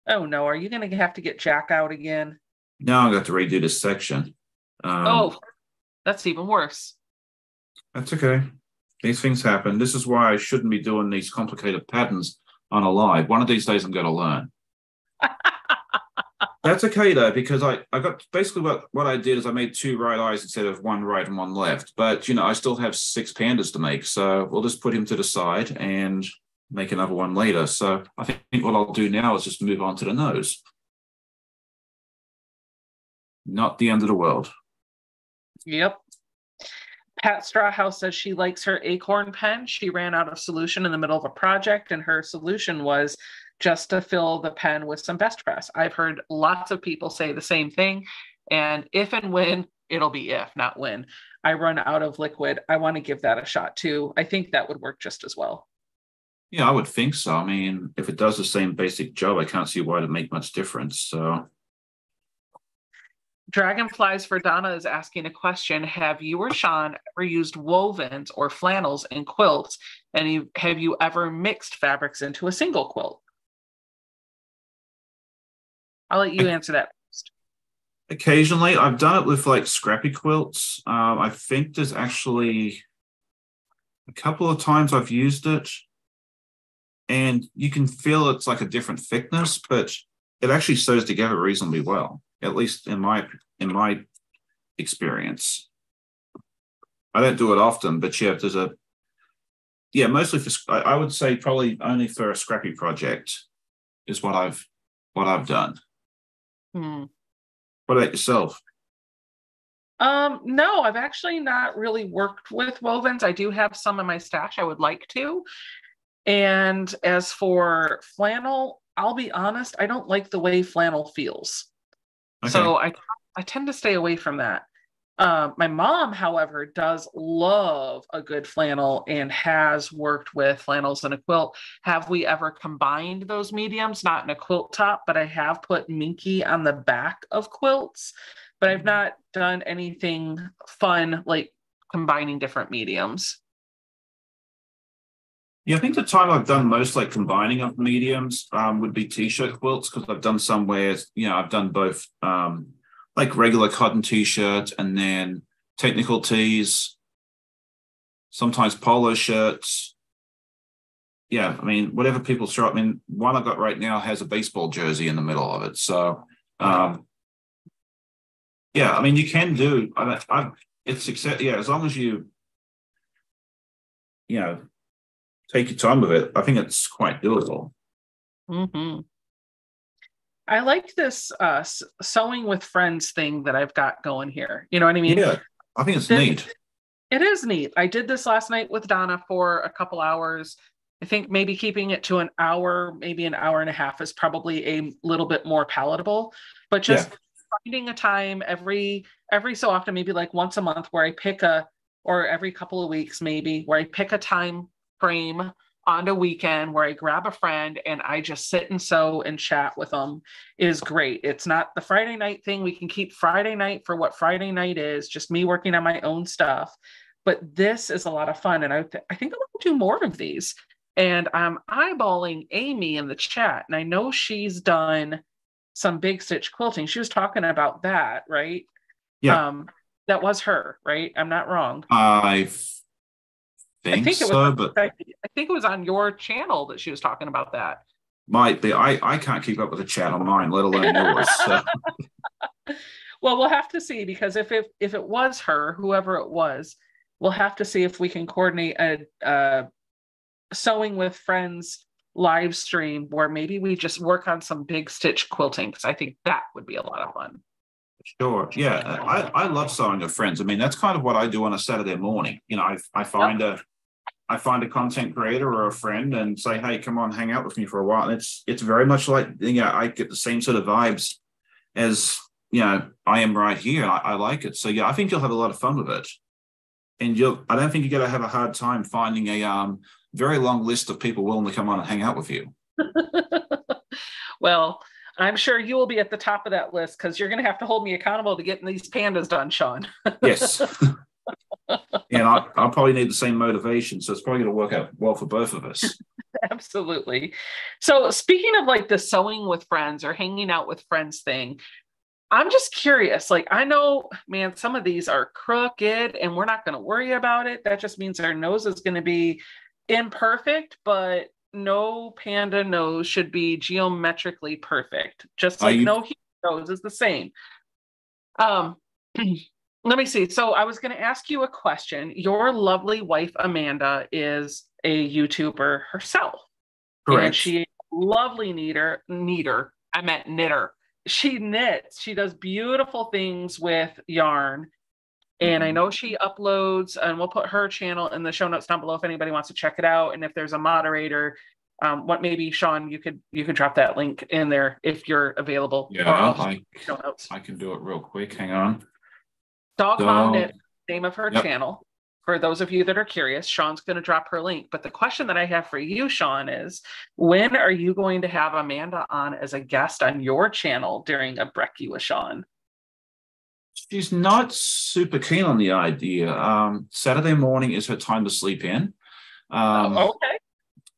Oh no, are you going to have to get Jack out again? Now I'm going to redo this section. Um, oh, that's even worse. That's okay. These things happen. This is why I shouldn't be doing these complicated patterns on a live. One of these days I'm going to learn. That's okay though, because I, I got basically what, what I did is I made two right eyes instead of one right and one left. But you know, I still have six pandas to make. So we'll just put him to the side and make another one later. So I think what I'll do now is just move on to the nose. Not the end of the world. Yep. Pat Strawhouse says she likes her acorn pen. She ran out of solution in the middle of a project, and her solution was just to fill the pen with some best press. I've heard lots of people say the same thing. And if and when, it'll be if, not when, I run out of liquid, I want to give that a shot too. I think that would work just as well. Yeah, I would think so. I mean, if it does the same basic job, I can't see why it'd make much difference. So Dragonflies for Donna is asking a question. Have you or Sean ever used wovens or flannels in quilts? And have you ever mixed fabrics into a single quilt? I'll let you answer that first. Occasionally, I've done it with like scrappy quilts. Um, I think there's actually a couple of times I've used it, and you can feel it's like a different thickness, but it actually sews together reasonably well, at least in my in my experience. I don't do it often, but yeah, there's a yeah, mostly for I would say probably only for a scrappy project is what I've what I've done. Hmm. What about yourself? Um, no, I've actually not really worked with wovens. I do have some in my stash. I would like to. And as for flannel, I'll be honest, I don't like the way flannel feels. Okay. So I I tend to stay away from that. Uh, my mom, however, does love a good flannel and has worked with flannels in a quilt. Have we ever combined those mediums? Not in a quilt top, but I have put minky on the back of quilts. But I've mm-hmm. not done anything fun like combining different mediums. Yeah, I think the time I've done most like combining of mediums um, would be t-shirt quilts because I've done some where you know I've done both um, like regular cotton t-shirts and then technical tees, sometimes polo shirts. Yeah, I mean, whatever people throw. I mean, one I've got right now has a baseball jersey in the middle of it. So, um, yeah, I mean, you can do. I, I it's success. Yeah, as long as you, you know, take your time with it, I think it's quite doable. Hmm. I like this uh, sewing with friends thing that I've got going here. You know what I mean? Yeah, I think it's neat. It is neat. I did this last night with Donna for a couple hours. I think maybe keeping it to an hour, maybe an hour and a half is probably a little bit more palatable. But just yeah. finding a time every every so often, maybe like once a month, where I pick a or every couple of weeks, maybe where I pick a time frame on a weekend where I grab a friend and I just sit and sew and chat with them is great. It's not the Friday night thing. We can keep Friday night for what Friday night is, just me working on my own stuff. But this is a lot of fun. And I, th- I think I'm going to do more of these. And I'm eyeballing Amy in the chat. And I know she's done some big stitch quilting. She was talking about that, right? Yeah. Um, that was her, right? I'm not wrong. I've think, I think so, was, but I think it was on your channel that she was talking about that. Might be. I, I can't keep up with the chat on mine, let alone yours. So. well, we'll have to see because if it if it was her, whoever it was, we'll have to see if we can coordinate a, a sewing with friends live stream where maybe we just work on some big stitch quilting because I think that would be a lot of fun. Sure. Yeah. I, I love sewing with friends. I mean, that's kind of what I do on a Saturday morning. You know, I, I find yep. a I find a content creator or a friend and say, hey, come on, hang out with me for a while. And it's it's very much like you know, I get the same sort of vibes as you know, I am right here. I, I like it. So yeah, I think you'll have a lot of fun with it. And you'll I don't think you're gonna have a hard time finding a um very long list of people willing to come on and hang out with you. well, I'm sure you will be at the top of that list because you're going to have to hold me accountable to getting these pandas done, Sean. yes. and I, will probably need the same motivation. So it's probably going to work out well for both of us. Absolutely. So, speaking of like the sewing with friends or hanging out with friends thing, I'm just curious. Like, I know, man, some of these are crooked and we're not going to worry about it. That just means our nose is going to be imperfect, but no panda nose should be geometrically perfect, just like you... no nose is the same. Um, let me see. So I was going to ask you a question. Your lovely wife Amanda is a YouTuber herself, Correct. and she lovely knitter. Knitter. I meant knitter. She knits. She does beautiful things with yarn. And I mm-hmm. know she uploads, and we'll put her channel in the show notes down below if anybody wants to check it out. And if there's a moderator, um, what maybe Sean, you could you could drop that link in there if you're available. Yeah, I, I can do it real quick. Hang on. Dog, Dog. Mom Knit, name of her yep. channel. For those of you that are curious, Sean's going to drop her link. But the question that I have for you, Sean, is when are you going to have Amanda on as a guest on your channel during a Breckie with Sean? She's not super keen on the idea. Um, Saturday morning is her time to sleep in. Um, oh, okay.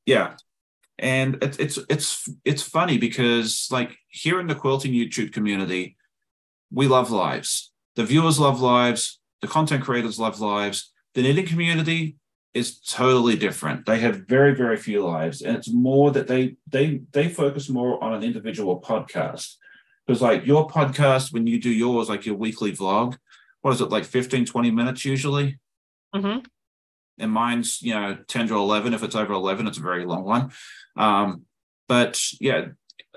Yeah, and it, it's it's it's funny because like here in the quilting YouTube community, we love lives. The viewers love lives. The content creators love lives. The knitting community is totally different. They have very very few lives, and it's more that they they they focus more on an individual podcast. Because like your podcast, when you do yours, like your weekly vlog, what is it like 15, 20 minutes usually? Mm-hmm. And mine's, you know, 10 to 11. If it's over 11, it's a very long one. Um, but yeah,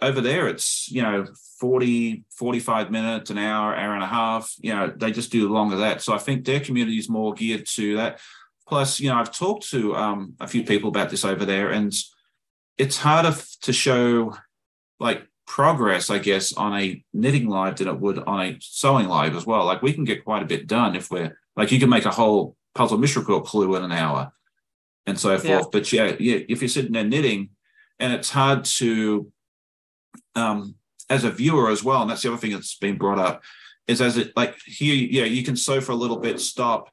over there, it's, you know, 40, 45 minutes, an hour, hour and a half. You know, they just do longer that. So I think their community is more geared to that. Plus, you know, I've talked to um, a few people about this over there, and it's harder to show like progress, I guess, on a knitting live than it would on a sewing live as well. Like we can get quite a bit done if we're like you can make a whole puzzle quilt clue in an hour and so forth. Yeah. But yeah, yeah, if you're sitting there knitting, and it's hard to um as a viewer as well, and that's the other thing that's been brought up, is as it like here, yeah, you can sew for a little bit, stop,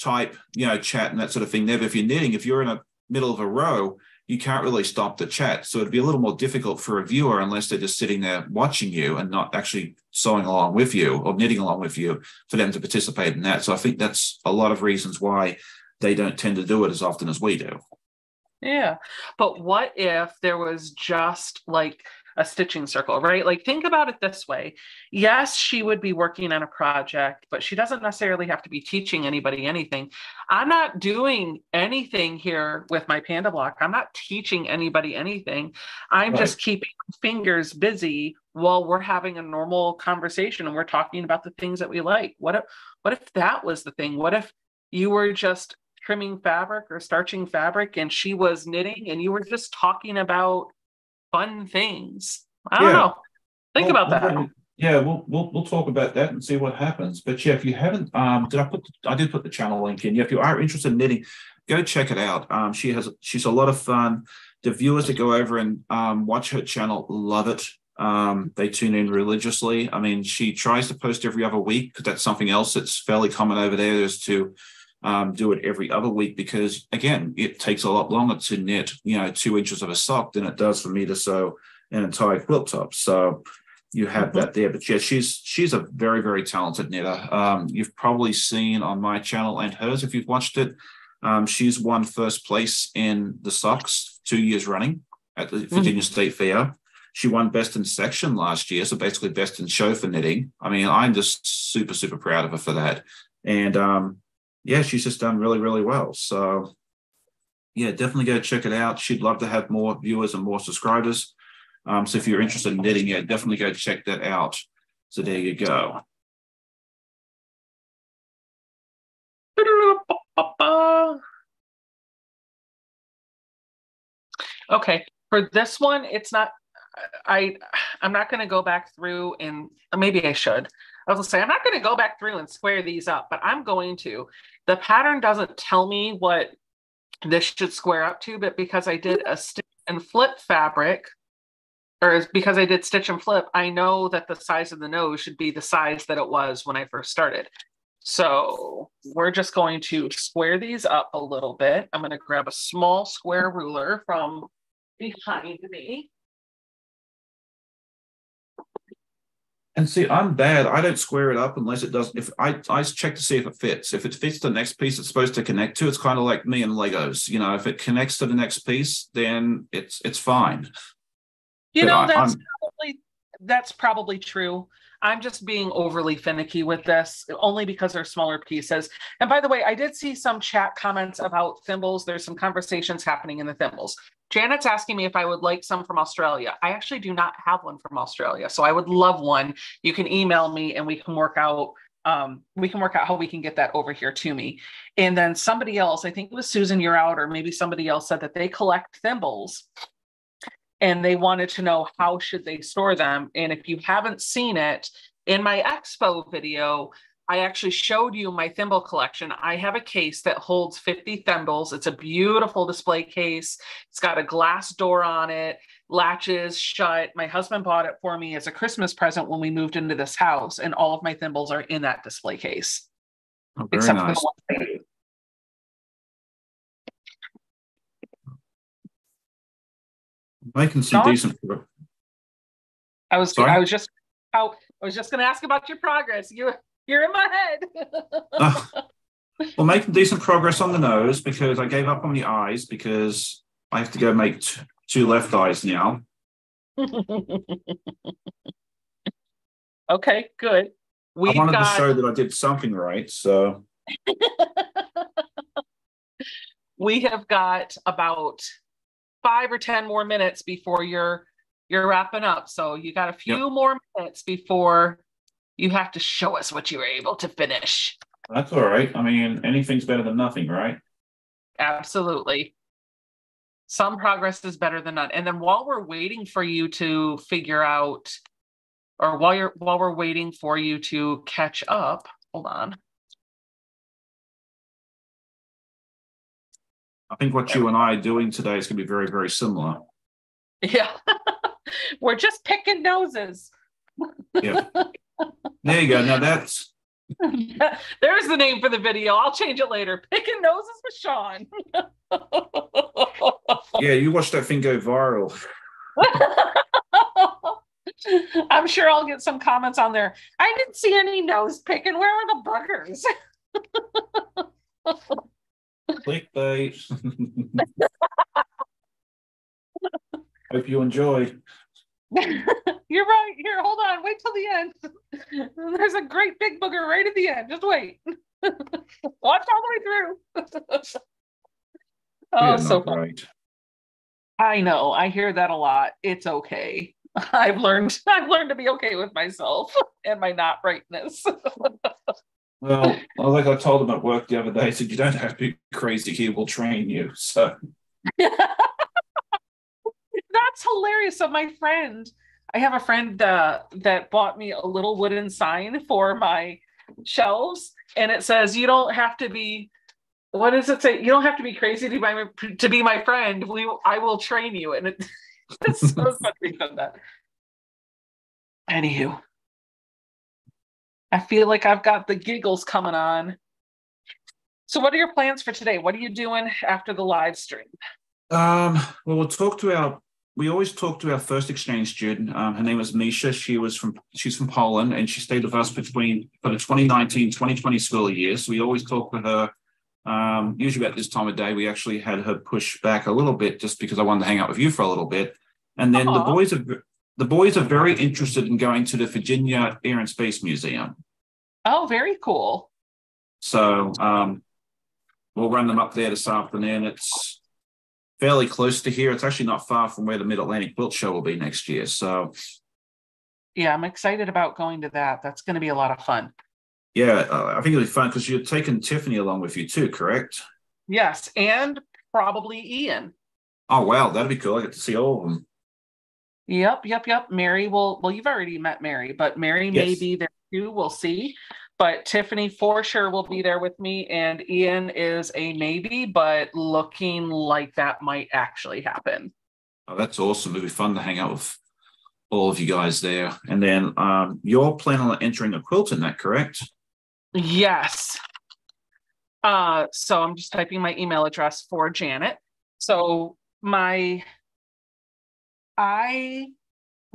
type, you know, chat and that sort of thing. Never if you're knitting, if you're in a middle of a row, you can't really stop the chat. So it'd be a little more difficult for a viewer unless they're just sitting there watching you and not actually sewing along with you or knitting along with you for them to participate in that. So I think that's a lot of reasons why they don't tend to do it as often as we do. Yeah. But what if there was just like a stitching circle, right? Like, think about it this way. Yes, she would be working on a project, but she doesn't necessarily have to be teaching anybody anything. I'm not doing anything here with my Panda Block. I'm not teaching anybody anything. I'm right. just keeping fingers busy while we're having a normal conversation and we're talking about the things that we like. What if, what if that was the thing? What if you were just trimming fabric or starching fabric and she was knitting and you were just talking about fun things. I don't yeah. know. Think well, about that. yeah, we'll, we'll we'll talk about that and see what happens. But yeah, if you haven't, um, did I put? The, I did put the channel link in. Yeah, if you are interested in knitting, go check it out. Um, she has she's a lot of fun. The viewers that go over and um, watch her channel love it. Um, they tune in religiously. I mean, she tries to post every other week because that's something else that's fairly common over there. Is to um, do it every other week because again, it takes a lot longer to knit, you know, two inches of a sock than it does for me to sew an entire quilt top. So you have mm-hmm. that there. But yeah, she's she's a very very talented knitter. Um, you've probably seen on my channel and hers if you've watched it. Um, she's won first place in the socks two years running at the Virginia mm-hmm. State Fair. She won best in section last year, so basically best in show for knitting. I mean, I'm just super super proud of her for that. And um, yeah, she's just done really, really well. So yeah, definitely go check it out. She'd love to have more viewers and more subscribers. Um, so if you're interested in knitting, yeah, definitely go check that out. So there you go. Okay, for this one, it's not. I I'm not going to go back through and maybe I should. I was to say I'm not going to go back through and square these up, but I'm going to the pattern doesn't tell me what this should square up to, but because I did a stitch and flip fabric, or because I did stitch and flip, I know that the size of the nose should be the size that it was when I first started. So we're just going to square these up a little bit. I'm going to grab a small square ruler from behind me. And see, I'm bad. I don't square it up unless it does. If I I check to see if it fits. If it fits the next piece it's supposed to connect to, it's kind of like me and Legos. You know, if it connects to the next piece, then it's it's fine. You but know, I, that's I'm, probably that's probably true. I'm just being overly finicky with this only because they're smaller pieces. And by the way, I did see some chat comments about thimbles. There's some conversations happening in the thimbles. Janet's asking me if I would like some from Australia. I actually do not have one from Australia, so I would love one. You can email me and we can work out um, we can work out how we can get that over here to me. And then somebody else, I think it was Susan, you're out, or maybe somebody else said that they collect thimbles and they wanted to know how should they store them. And if you haven't seen it in my expo video, I actually showed you my thimble collection. I have a case that holds 50 thimbles. It's a beautiful display case. It's got a glass door on it, latches shut. My husband bought it for me as a Christmas present when we moved into this house, and all of my thimbles are in that display case. Oh, very except nice. for the one Making some decent. I was Sorry? I was just oh, I was just going to ask about your progress. You you're in my head. uh, well, making decent progress on the nose because I gave up on the eyes because I have to go make t- two left eyes now. okay, good. we I wanted got... to show that I did something right, so. we have got about five or ten more minutes before you're you're wrapping up. So you got a few yep. more minutes before you have to show us what you were able to finish. That's all right. I mean, anything's better than nothing, right? Absolutely. Some progress is better than none. And then while we're waiting for you to figure out, or while you're while we're waiting for you to catch up, hold on. I think what you and I are doing today is going to be very, very similar. Yeah. we're just picking noses. yeah. There you go. Now that's there's the name for the video. I'll change it later. Picking noses with Sean. yeah, you watched that thing go viral. I'm sure I'll get some comments on there. I didn't see any nose picking. Where are the buggers? Clickbait. Hope you enjoy. You're right. Here, hold on. Wait till the end. There's a great big booger right at the end. Just wait. Watch all the way through. oh, so right. I know. I hear that a lot. It's okay. I've learned. I've learned to be okay with myself and my not rightness. well, like I told them at work the other day, I said you don't have to be crazy. He will train you. So that's hilarious. So my friend, I have a friend uh, that bought me a little wooden sign for my shelves, and it says, "You don't have to be." What does it say? You don't have to be crazy to be my to be my friend. We, I will train you, and it, it's so funny said that. Anywho, I feel like I've got the giggles coming on. So, what are your plans for today? What are you doing after the live stream? Um, well, we'll talk to our we always talk to our first exchange student. Um, her name was Misha. She was from she's from Poland, and she stayed with us between for the 2019-2020 school year. So we always talk with her. Um, usually at this time of day, we actually had her push back a little bit just because I wanted to hang out with you for a little bit. And then the boys are the boys are very interested in going to the Virginia Air and Space Museum. Oh, very cool. So um, we'll run them up there this afternoon. It's fairly close to here. It's actually not far from where the Mid Atlantic Quilt Show will be next year. So, yeah, I'm excited about going to that. That's going to be a lot of fun. Yeah, uh, I think it'll be fun because you're taking Tiffany along with you too, correct? Yes, and probably Ian. Oh wow, that'd be cool. I get to see all of them. Yep, yep, yep. Mary will. Well, you've already met Mary, but Mary yes. may be there too. We'll see but Tiffany for sure will be there with me, and Ian is a maybe, but looking like that might actually happen. Oh, that's awesome! It'll be fun to hang out with all of you guys there. And then um, you're planning on entering a quilt in that, correct? Yes. Uh, so I'm just typing my email address for Janet. So my I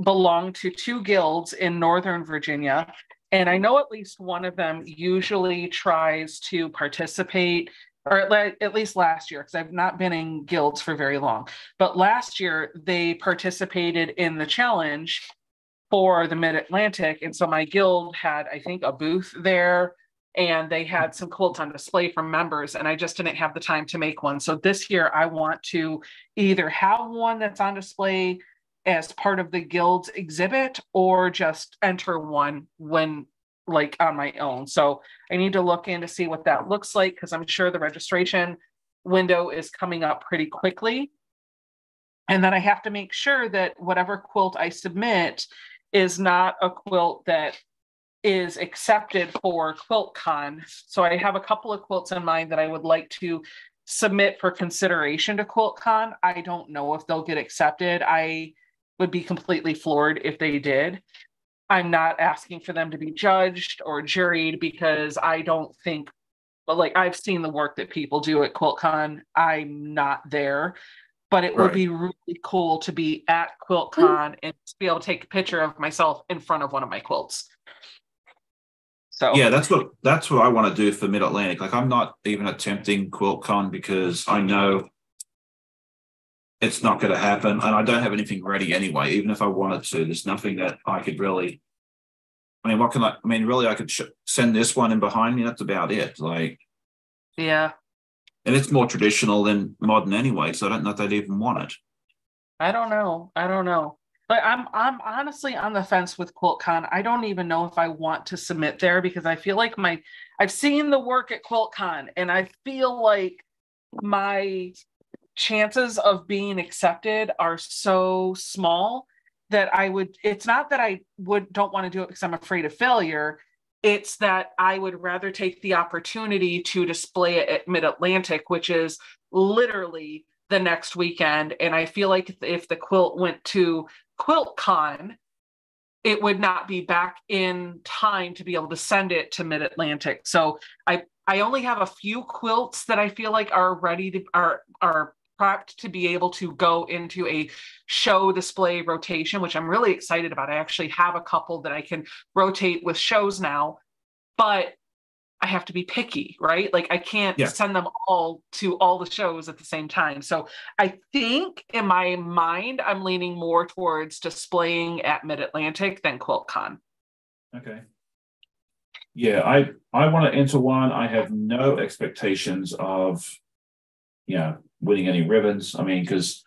belong to two guilds in Northern Virginia and I know at least one of them usually tries to participate, or at least last year, because I've not been in guilds for very long. But last year, they participated in the challenge for the Mid Atlantic. And so my guild had, I think, a booth there and they had some quilts on display from members and i just didn't have the time to make one so this year i want to either have one that's on display as part of the guild's exhibit or just enter one when like on my own. So I need to look in to see what that looks like because I'm sure the registration window is coming up pretty quickly. And then I have to make sure that whatever quilt I submit is not a quilt that is accepted for QuiltCon. So I have a couple of quilts in mind that I would like to submit for consideration to QuiltCon. I don't know if they'll get accepted. I would be completely floored if they did. I'm not asking for them to be judged or juried because I don't think, but like I've seen the work that people do at QuiltCon. I'm not there, but it right. would be really cool to be at QuiltCon and to be able to take a picture of myself in front of one of my quilts. So yeah, that's what that's what I want to do for Mid Atlantic. Like I'm not even attempting QuiltCon because I know it's not going to happen, and I don't have anything ready anyway. Even if I wanted to, there's nothing that I could really. I mean, what can I? I mean, really, I could sh- send this one in behind me. That's about it. Like, yeah, and it's more traditional than modern anyway, so I don't know if they'd even want it. I don't know. I don't know. But I'm I'm honestly on the fence with QuiltCon. I don't even know if I want to submit there because I feel like my I've seen the work at QuiltCon and I feel like my chances of being accepted are so small that I would it's not that I would don't want to do it because I'm afraid of failure. It's that I would rather take the opportunity to display it at Mid Atlantic, which is literally the next weekend. And I feel like if the quilt went to QuiltCon, it would not be back in time to be able to send it to Mid Atlantic. So I I only have a few quilts that I feel like are ready to are are prepped to be able to go into a show display rotation, which I'm really excited about. I actually have a couple that I can rotate with shows now, but I have to be picky, right? Like I can't yeah. send them all to all the shows at the same time. So I think in my mind, I'm leaning more towards displaying at Mid Atlantic than QuiltCon. Okay. Yeah, I I want to enter one. I have no expectations of, you know, winning any ribbons. I mean, because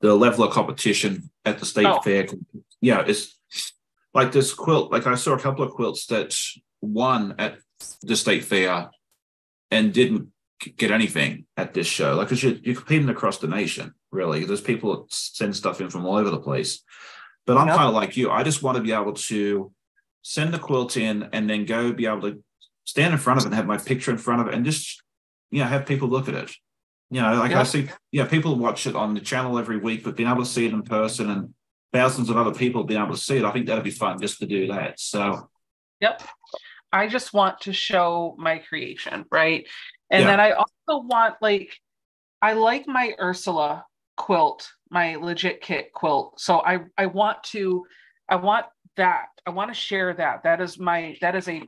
the level of competition at the state oh. fair, yeah, it's like this quilt. Like I saw a couple of quilts that won at the state fair and didn't get anything at this show. Like, because you're, you're competing across the nation, really. There's people that send stuff in from all over the place. But I'm kind of like you. I just want to be able to send the quilt in and then go be able to stand in front of it and have my picture in front of it and just, you know, have people look at it. You know, like I see, yeah, people watch it on the channel every week, but being able to see it in person and thousands of other people being able to see it, I think that'd be fun just to do that. So, yep. I just want to show my creation, right? And yeah. then I also want like I like my Ursula quilt, my legit kit quilt. So I I want to I want that. I want to share that. That is my that is a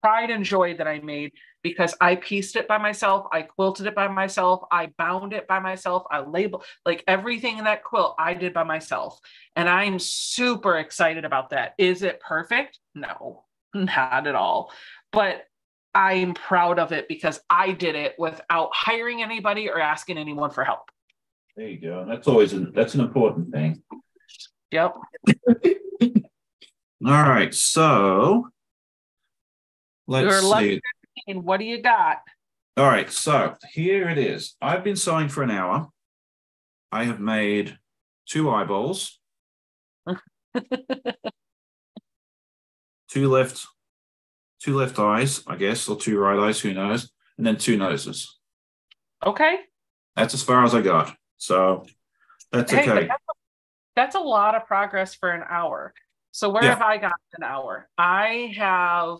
pride and joy that I made because I pieced it by myself, I quilted it by myself, I bound it by myself, I label like everything in that quilt I did by myself. And I'm super excited about that. Is it perfect? No. Not at all. But I'm proud of it because I did it without hiring anybody or asking anyone for help. There you go. That's always an that's an important thing. Yep. all right. So let's see. And what do you got? All right. So here it is. I've been sewing for an hour. I have made two eyeballs. two left, two left eyes, I guess, or two right eyes, who knows, and then two noses. Okay. That's as far as I got. So that's hey, okay. That's a, that's a, lot of progress for an hour. So where yeah. have I got an hour? I have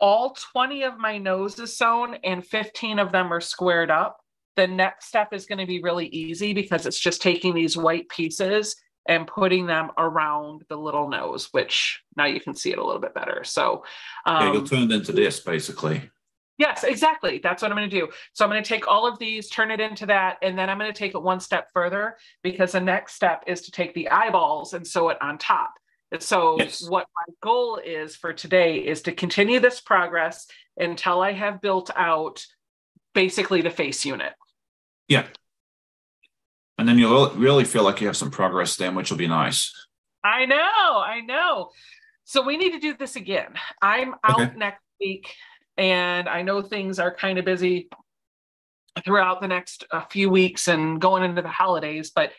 all 20 of my noses sewn and 15 of them are squared up. The next step is going to be really easy because it's just taking these white pieces and putting them around the little nose, which now you can see it a little bit better. So, um, yeah, you'll um, turn it into this basically. Yes, exactly. That's what I'm going to do. So I'm going to take all of these, turn it into that, and then I'm going to take it one step further because the next step is to take the eyeballs and sew it on top. So yes. what my goal is for today is to continue this progress until I have built out basically the face unit. Yeah. And then you'll really feel like you have some progress then, which will be nice. I know, I know. So we need to do this again. I'm out okay. next week, and I know things are kind of busy throughout the next uh, few weeks and going into the holidays, but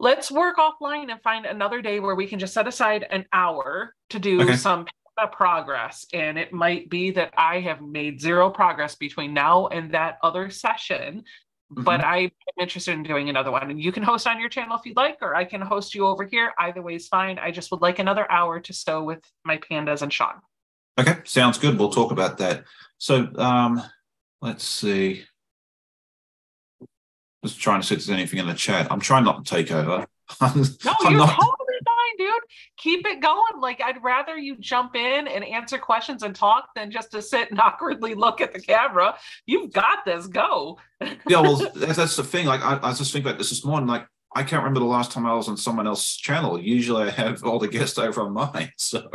let's work offline and find another day where we can just set aside an hour to do okay. some progress. And it might be that I have made zero progress between now and that other session. Mm-hmm. But I'm interested in doing another one. And you can host on your channel if you'd like, or I can host you over here. Either way is fine. I just would like another hour to sew with my pandas and Sean. Okay, sounds good. We'll talk about that. So um, let's see. Just trying to see if there's anything in the chat. I'm trying not to take over. no, I'm you're not... totally fine, dude. Keep it going. Like I'd rather you jump in and answer questions and talk than just to sit and awkwardly look at the camera. You've got this. Go. yeah, well, that's the thing. Like I, I was just thinking about this this morning. Like I can't remember the last time I was on someone else's channel. Usually I have all the guests over on mine. So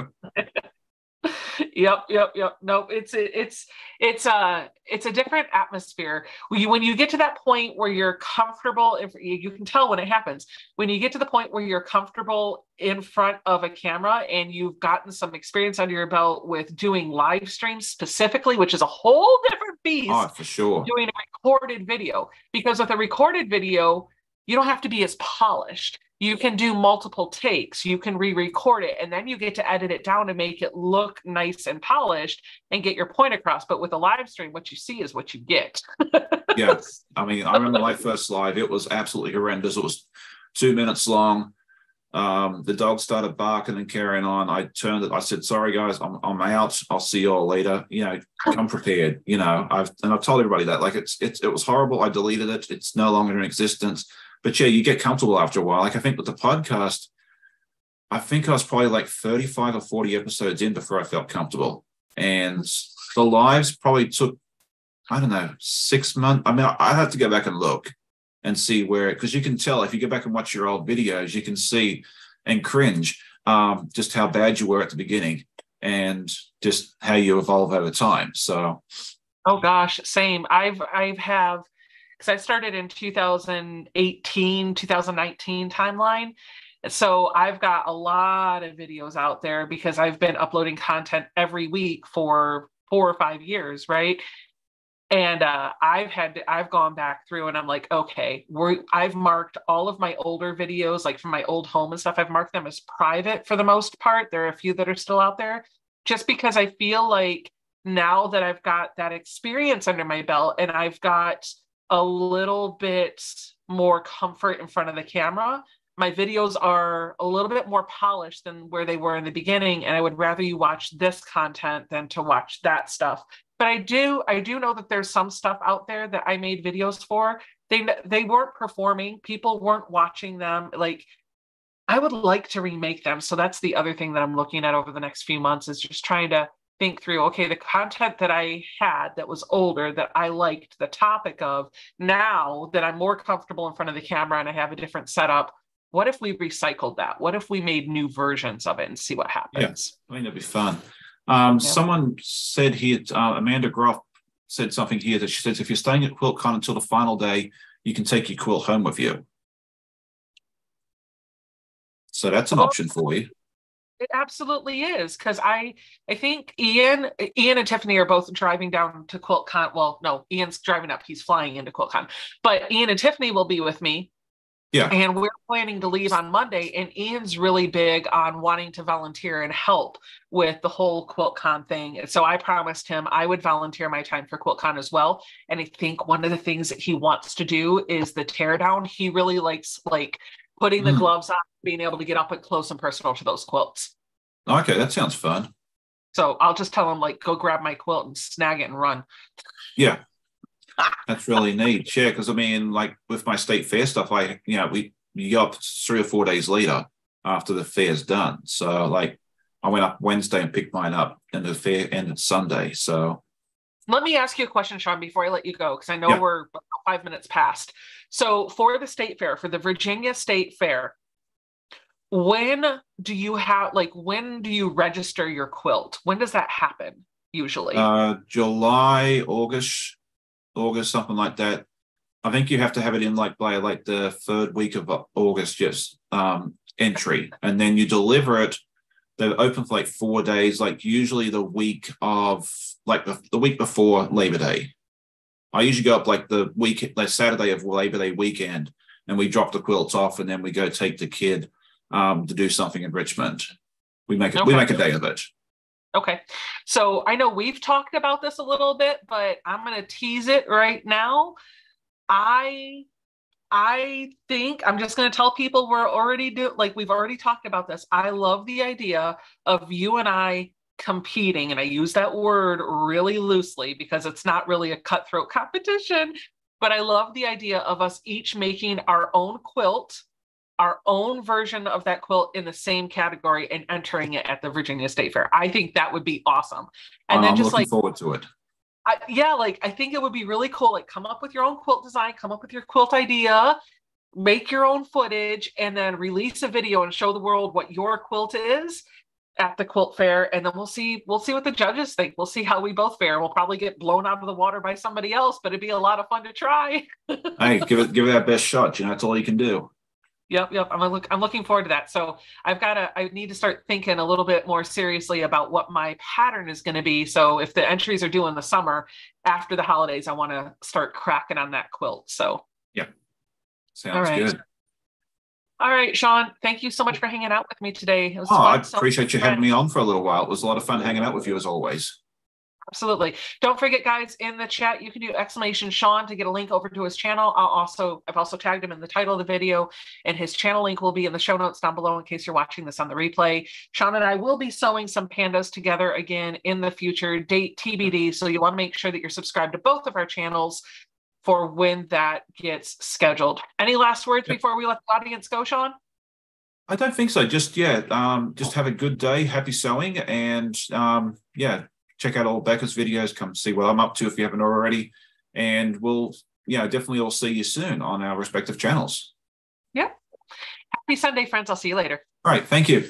yep, yep, yep. No, it's it's it's a uh, it's a different atmosphere. When you, when you get to that point where you're comfortable, if you can tell when it happens, when you get to the point where you're comfortable in front of a camera and you've gotten some experience under your belt with doing live streams specifically, which is a whole different beast. Oh, for sure. Doing a recorded video because with a recorded video, you don't have to be as polished you can do multiple takes you can re-record it and then you get to edit it down and make it look nice and polished and get your point across but with a live stream what you see is what you get yeah i mean i remember my first live it was absolutely horrendous it was two minutes long um, the dog started barking and carrying on. I turned it. I said, "Sorry, guys, I'm, I'm out. I'll see you all later. You know, come prepared. You know, I've and I've told everybody that. Like, it's it's it was horrible. I deleted it. It's no longer in existence but yeah, you get comfortable after a while. Like I think with the podcast, I think I was probably like 35 or 40 episodes in before I felt comfortable. And the lives probably took, I don't know, six months. I mean, I have to go back and look and see where, because you can tell if you go back and watch your old videos, you can see and cringe um, just how bad you were at the beginning and just how you evolve over time. So, oh gosh, same. I've I've have because I started in 2018, 2019 timeline. So I've got a lot of videos out there because I've been uploading content every week for four or five years, right? And uh, I've had I've gone back through and I'm like, okay, we're I've marked all of my older videos, like from my old home and stuff. I've marked them as private for the most part. There are a few that are still out there, just because I feel like now that I've got that experience under my belt and I've got a little bit more comfort in front of the camera. My videos are a little bit more polished than where they were in the beginning, and I would rather you watch this content than to watch that stuff. But I do, I do know that there's some stuff out there that I made videos for. They they weren't performing. People weren't watching them. Like I would like to remake them. So that's the other thing that I'm looking at over the next few months is just trying to think through okay the content that i had that was older that i liked the topic of now that i'm more comfortable in front of the camera and i have a different setup what if we recycled that? What if we made new versions of it and see what happens? Yeah, i think that'd be fun. Um, yeah. someone said here uh, amanda groff said something here that she says if you're staying at quiltcon until the final day you can take your quilt home with you. So that's an option for you it absolutely is because I I think Ian Ian and Tiffany are both driving down to QuiltCon. Well, no, Ian's driving up. He's flying into QuiltCon, but Ian and Tiffany will be with me. Yeah. And we're planning to leave on Monday. And Ian's really big on wanting to volunteer and help with the whole QuiltCon thing. And so I promised him I would volunteer my time for QuiltCon as well. And I think one of the things that he wants to do is the teardown. He really likes like putting the mm. gloves on, being able to get up and close and personal to those quilts. Okay, that sounds fun. So I'll just tell them like, go grab my quilt and snag it and run. Yeah, that's really neat. Yeah, because I mean, like with my state fair stuff, I you know we you go up three or four days later after the fair's done. So like I went up Wednesday and picked mine up, and the fair ended Sunday. So let me ask you a question, Sean, before I let you go, because I know yeah. we're five minutes past. So for the state fair, for the Virginia State Fair, when do you have like when do you register your quilt when does that happen usually uh july august august something like that i think you have to have it in like by like the third week of august yes um entry and then you deliver it they're open for like four days like usually the week of like the, the week before labor day i usually go up like the week like saturday of labor day weekend and we drop the quilts off and then we go take the kid um, to do something in Richmond. We make it, okay. we make a day of it. Okay. So I know we've talked about this a little bit, but I'm going to tease it right now. I I think I'm just going to tell people we're already do like we've already talked about this. I love the idea of you and I competing and I use that word really loosely because it's not really a cutthroat competition, but I love the idea of us each making our own quilt our own version of that quilt in the same category and entering it at the Virginia State Fair. I think that would be awesome. And I'm then just like forward to it. I, yeah, like I think it would be really cool. Like come up with your own quilt design, come up with your quilt idea, make your own footage, and then release a video and show the world what your quilt is at the quilt fair and then we'll see we'll see what the judges think. We'll see how we both fare. We'll probably get blown out of the water by somebody else but it'd be a lot of fun to try. Hey give it give it that best shot you know that's all you can do Yep, yep. I'm look. I'm looking forward to that. So I've got to. I need to start thinking a little bit more seriously about what my pattern is going to be. So if the entries are due in the summer after the holidays, I want to start cracking on that quilt. So yeah, sounds good. All right, Sean. Thank you so much for hanging out with me today. oh, I appreciate you having me on for a little while. It was a lot of fun hanging out with you as always. Absolutely. Don't forget, guys, in the chat, you can do exclamation Sean to get a link over to his channel. I'll also, I've also tagged him in the title of the video, and his channel link will be in the show notes down below in case you're watching this on the replay. Sean and I will be sewing some pandas together again in the future, date TBD. So you want to make sure that you're subscribed to both of our channels for when that gets scheduled. Any last words before we let the audience go, Sean? I don't think so. Just yeah, um, just have a good day, happy sewing, and um, yeah, check out all Becca's videos, come see what I'm up to if you haven't already. And we'll, yeah, definitely all see you soon on our respective channels. Yeah. Happy Sunday, friends. I'll see you later. All right. Thank you.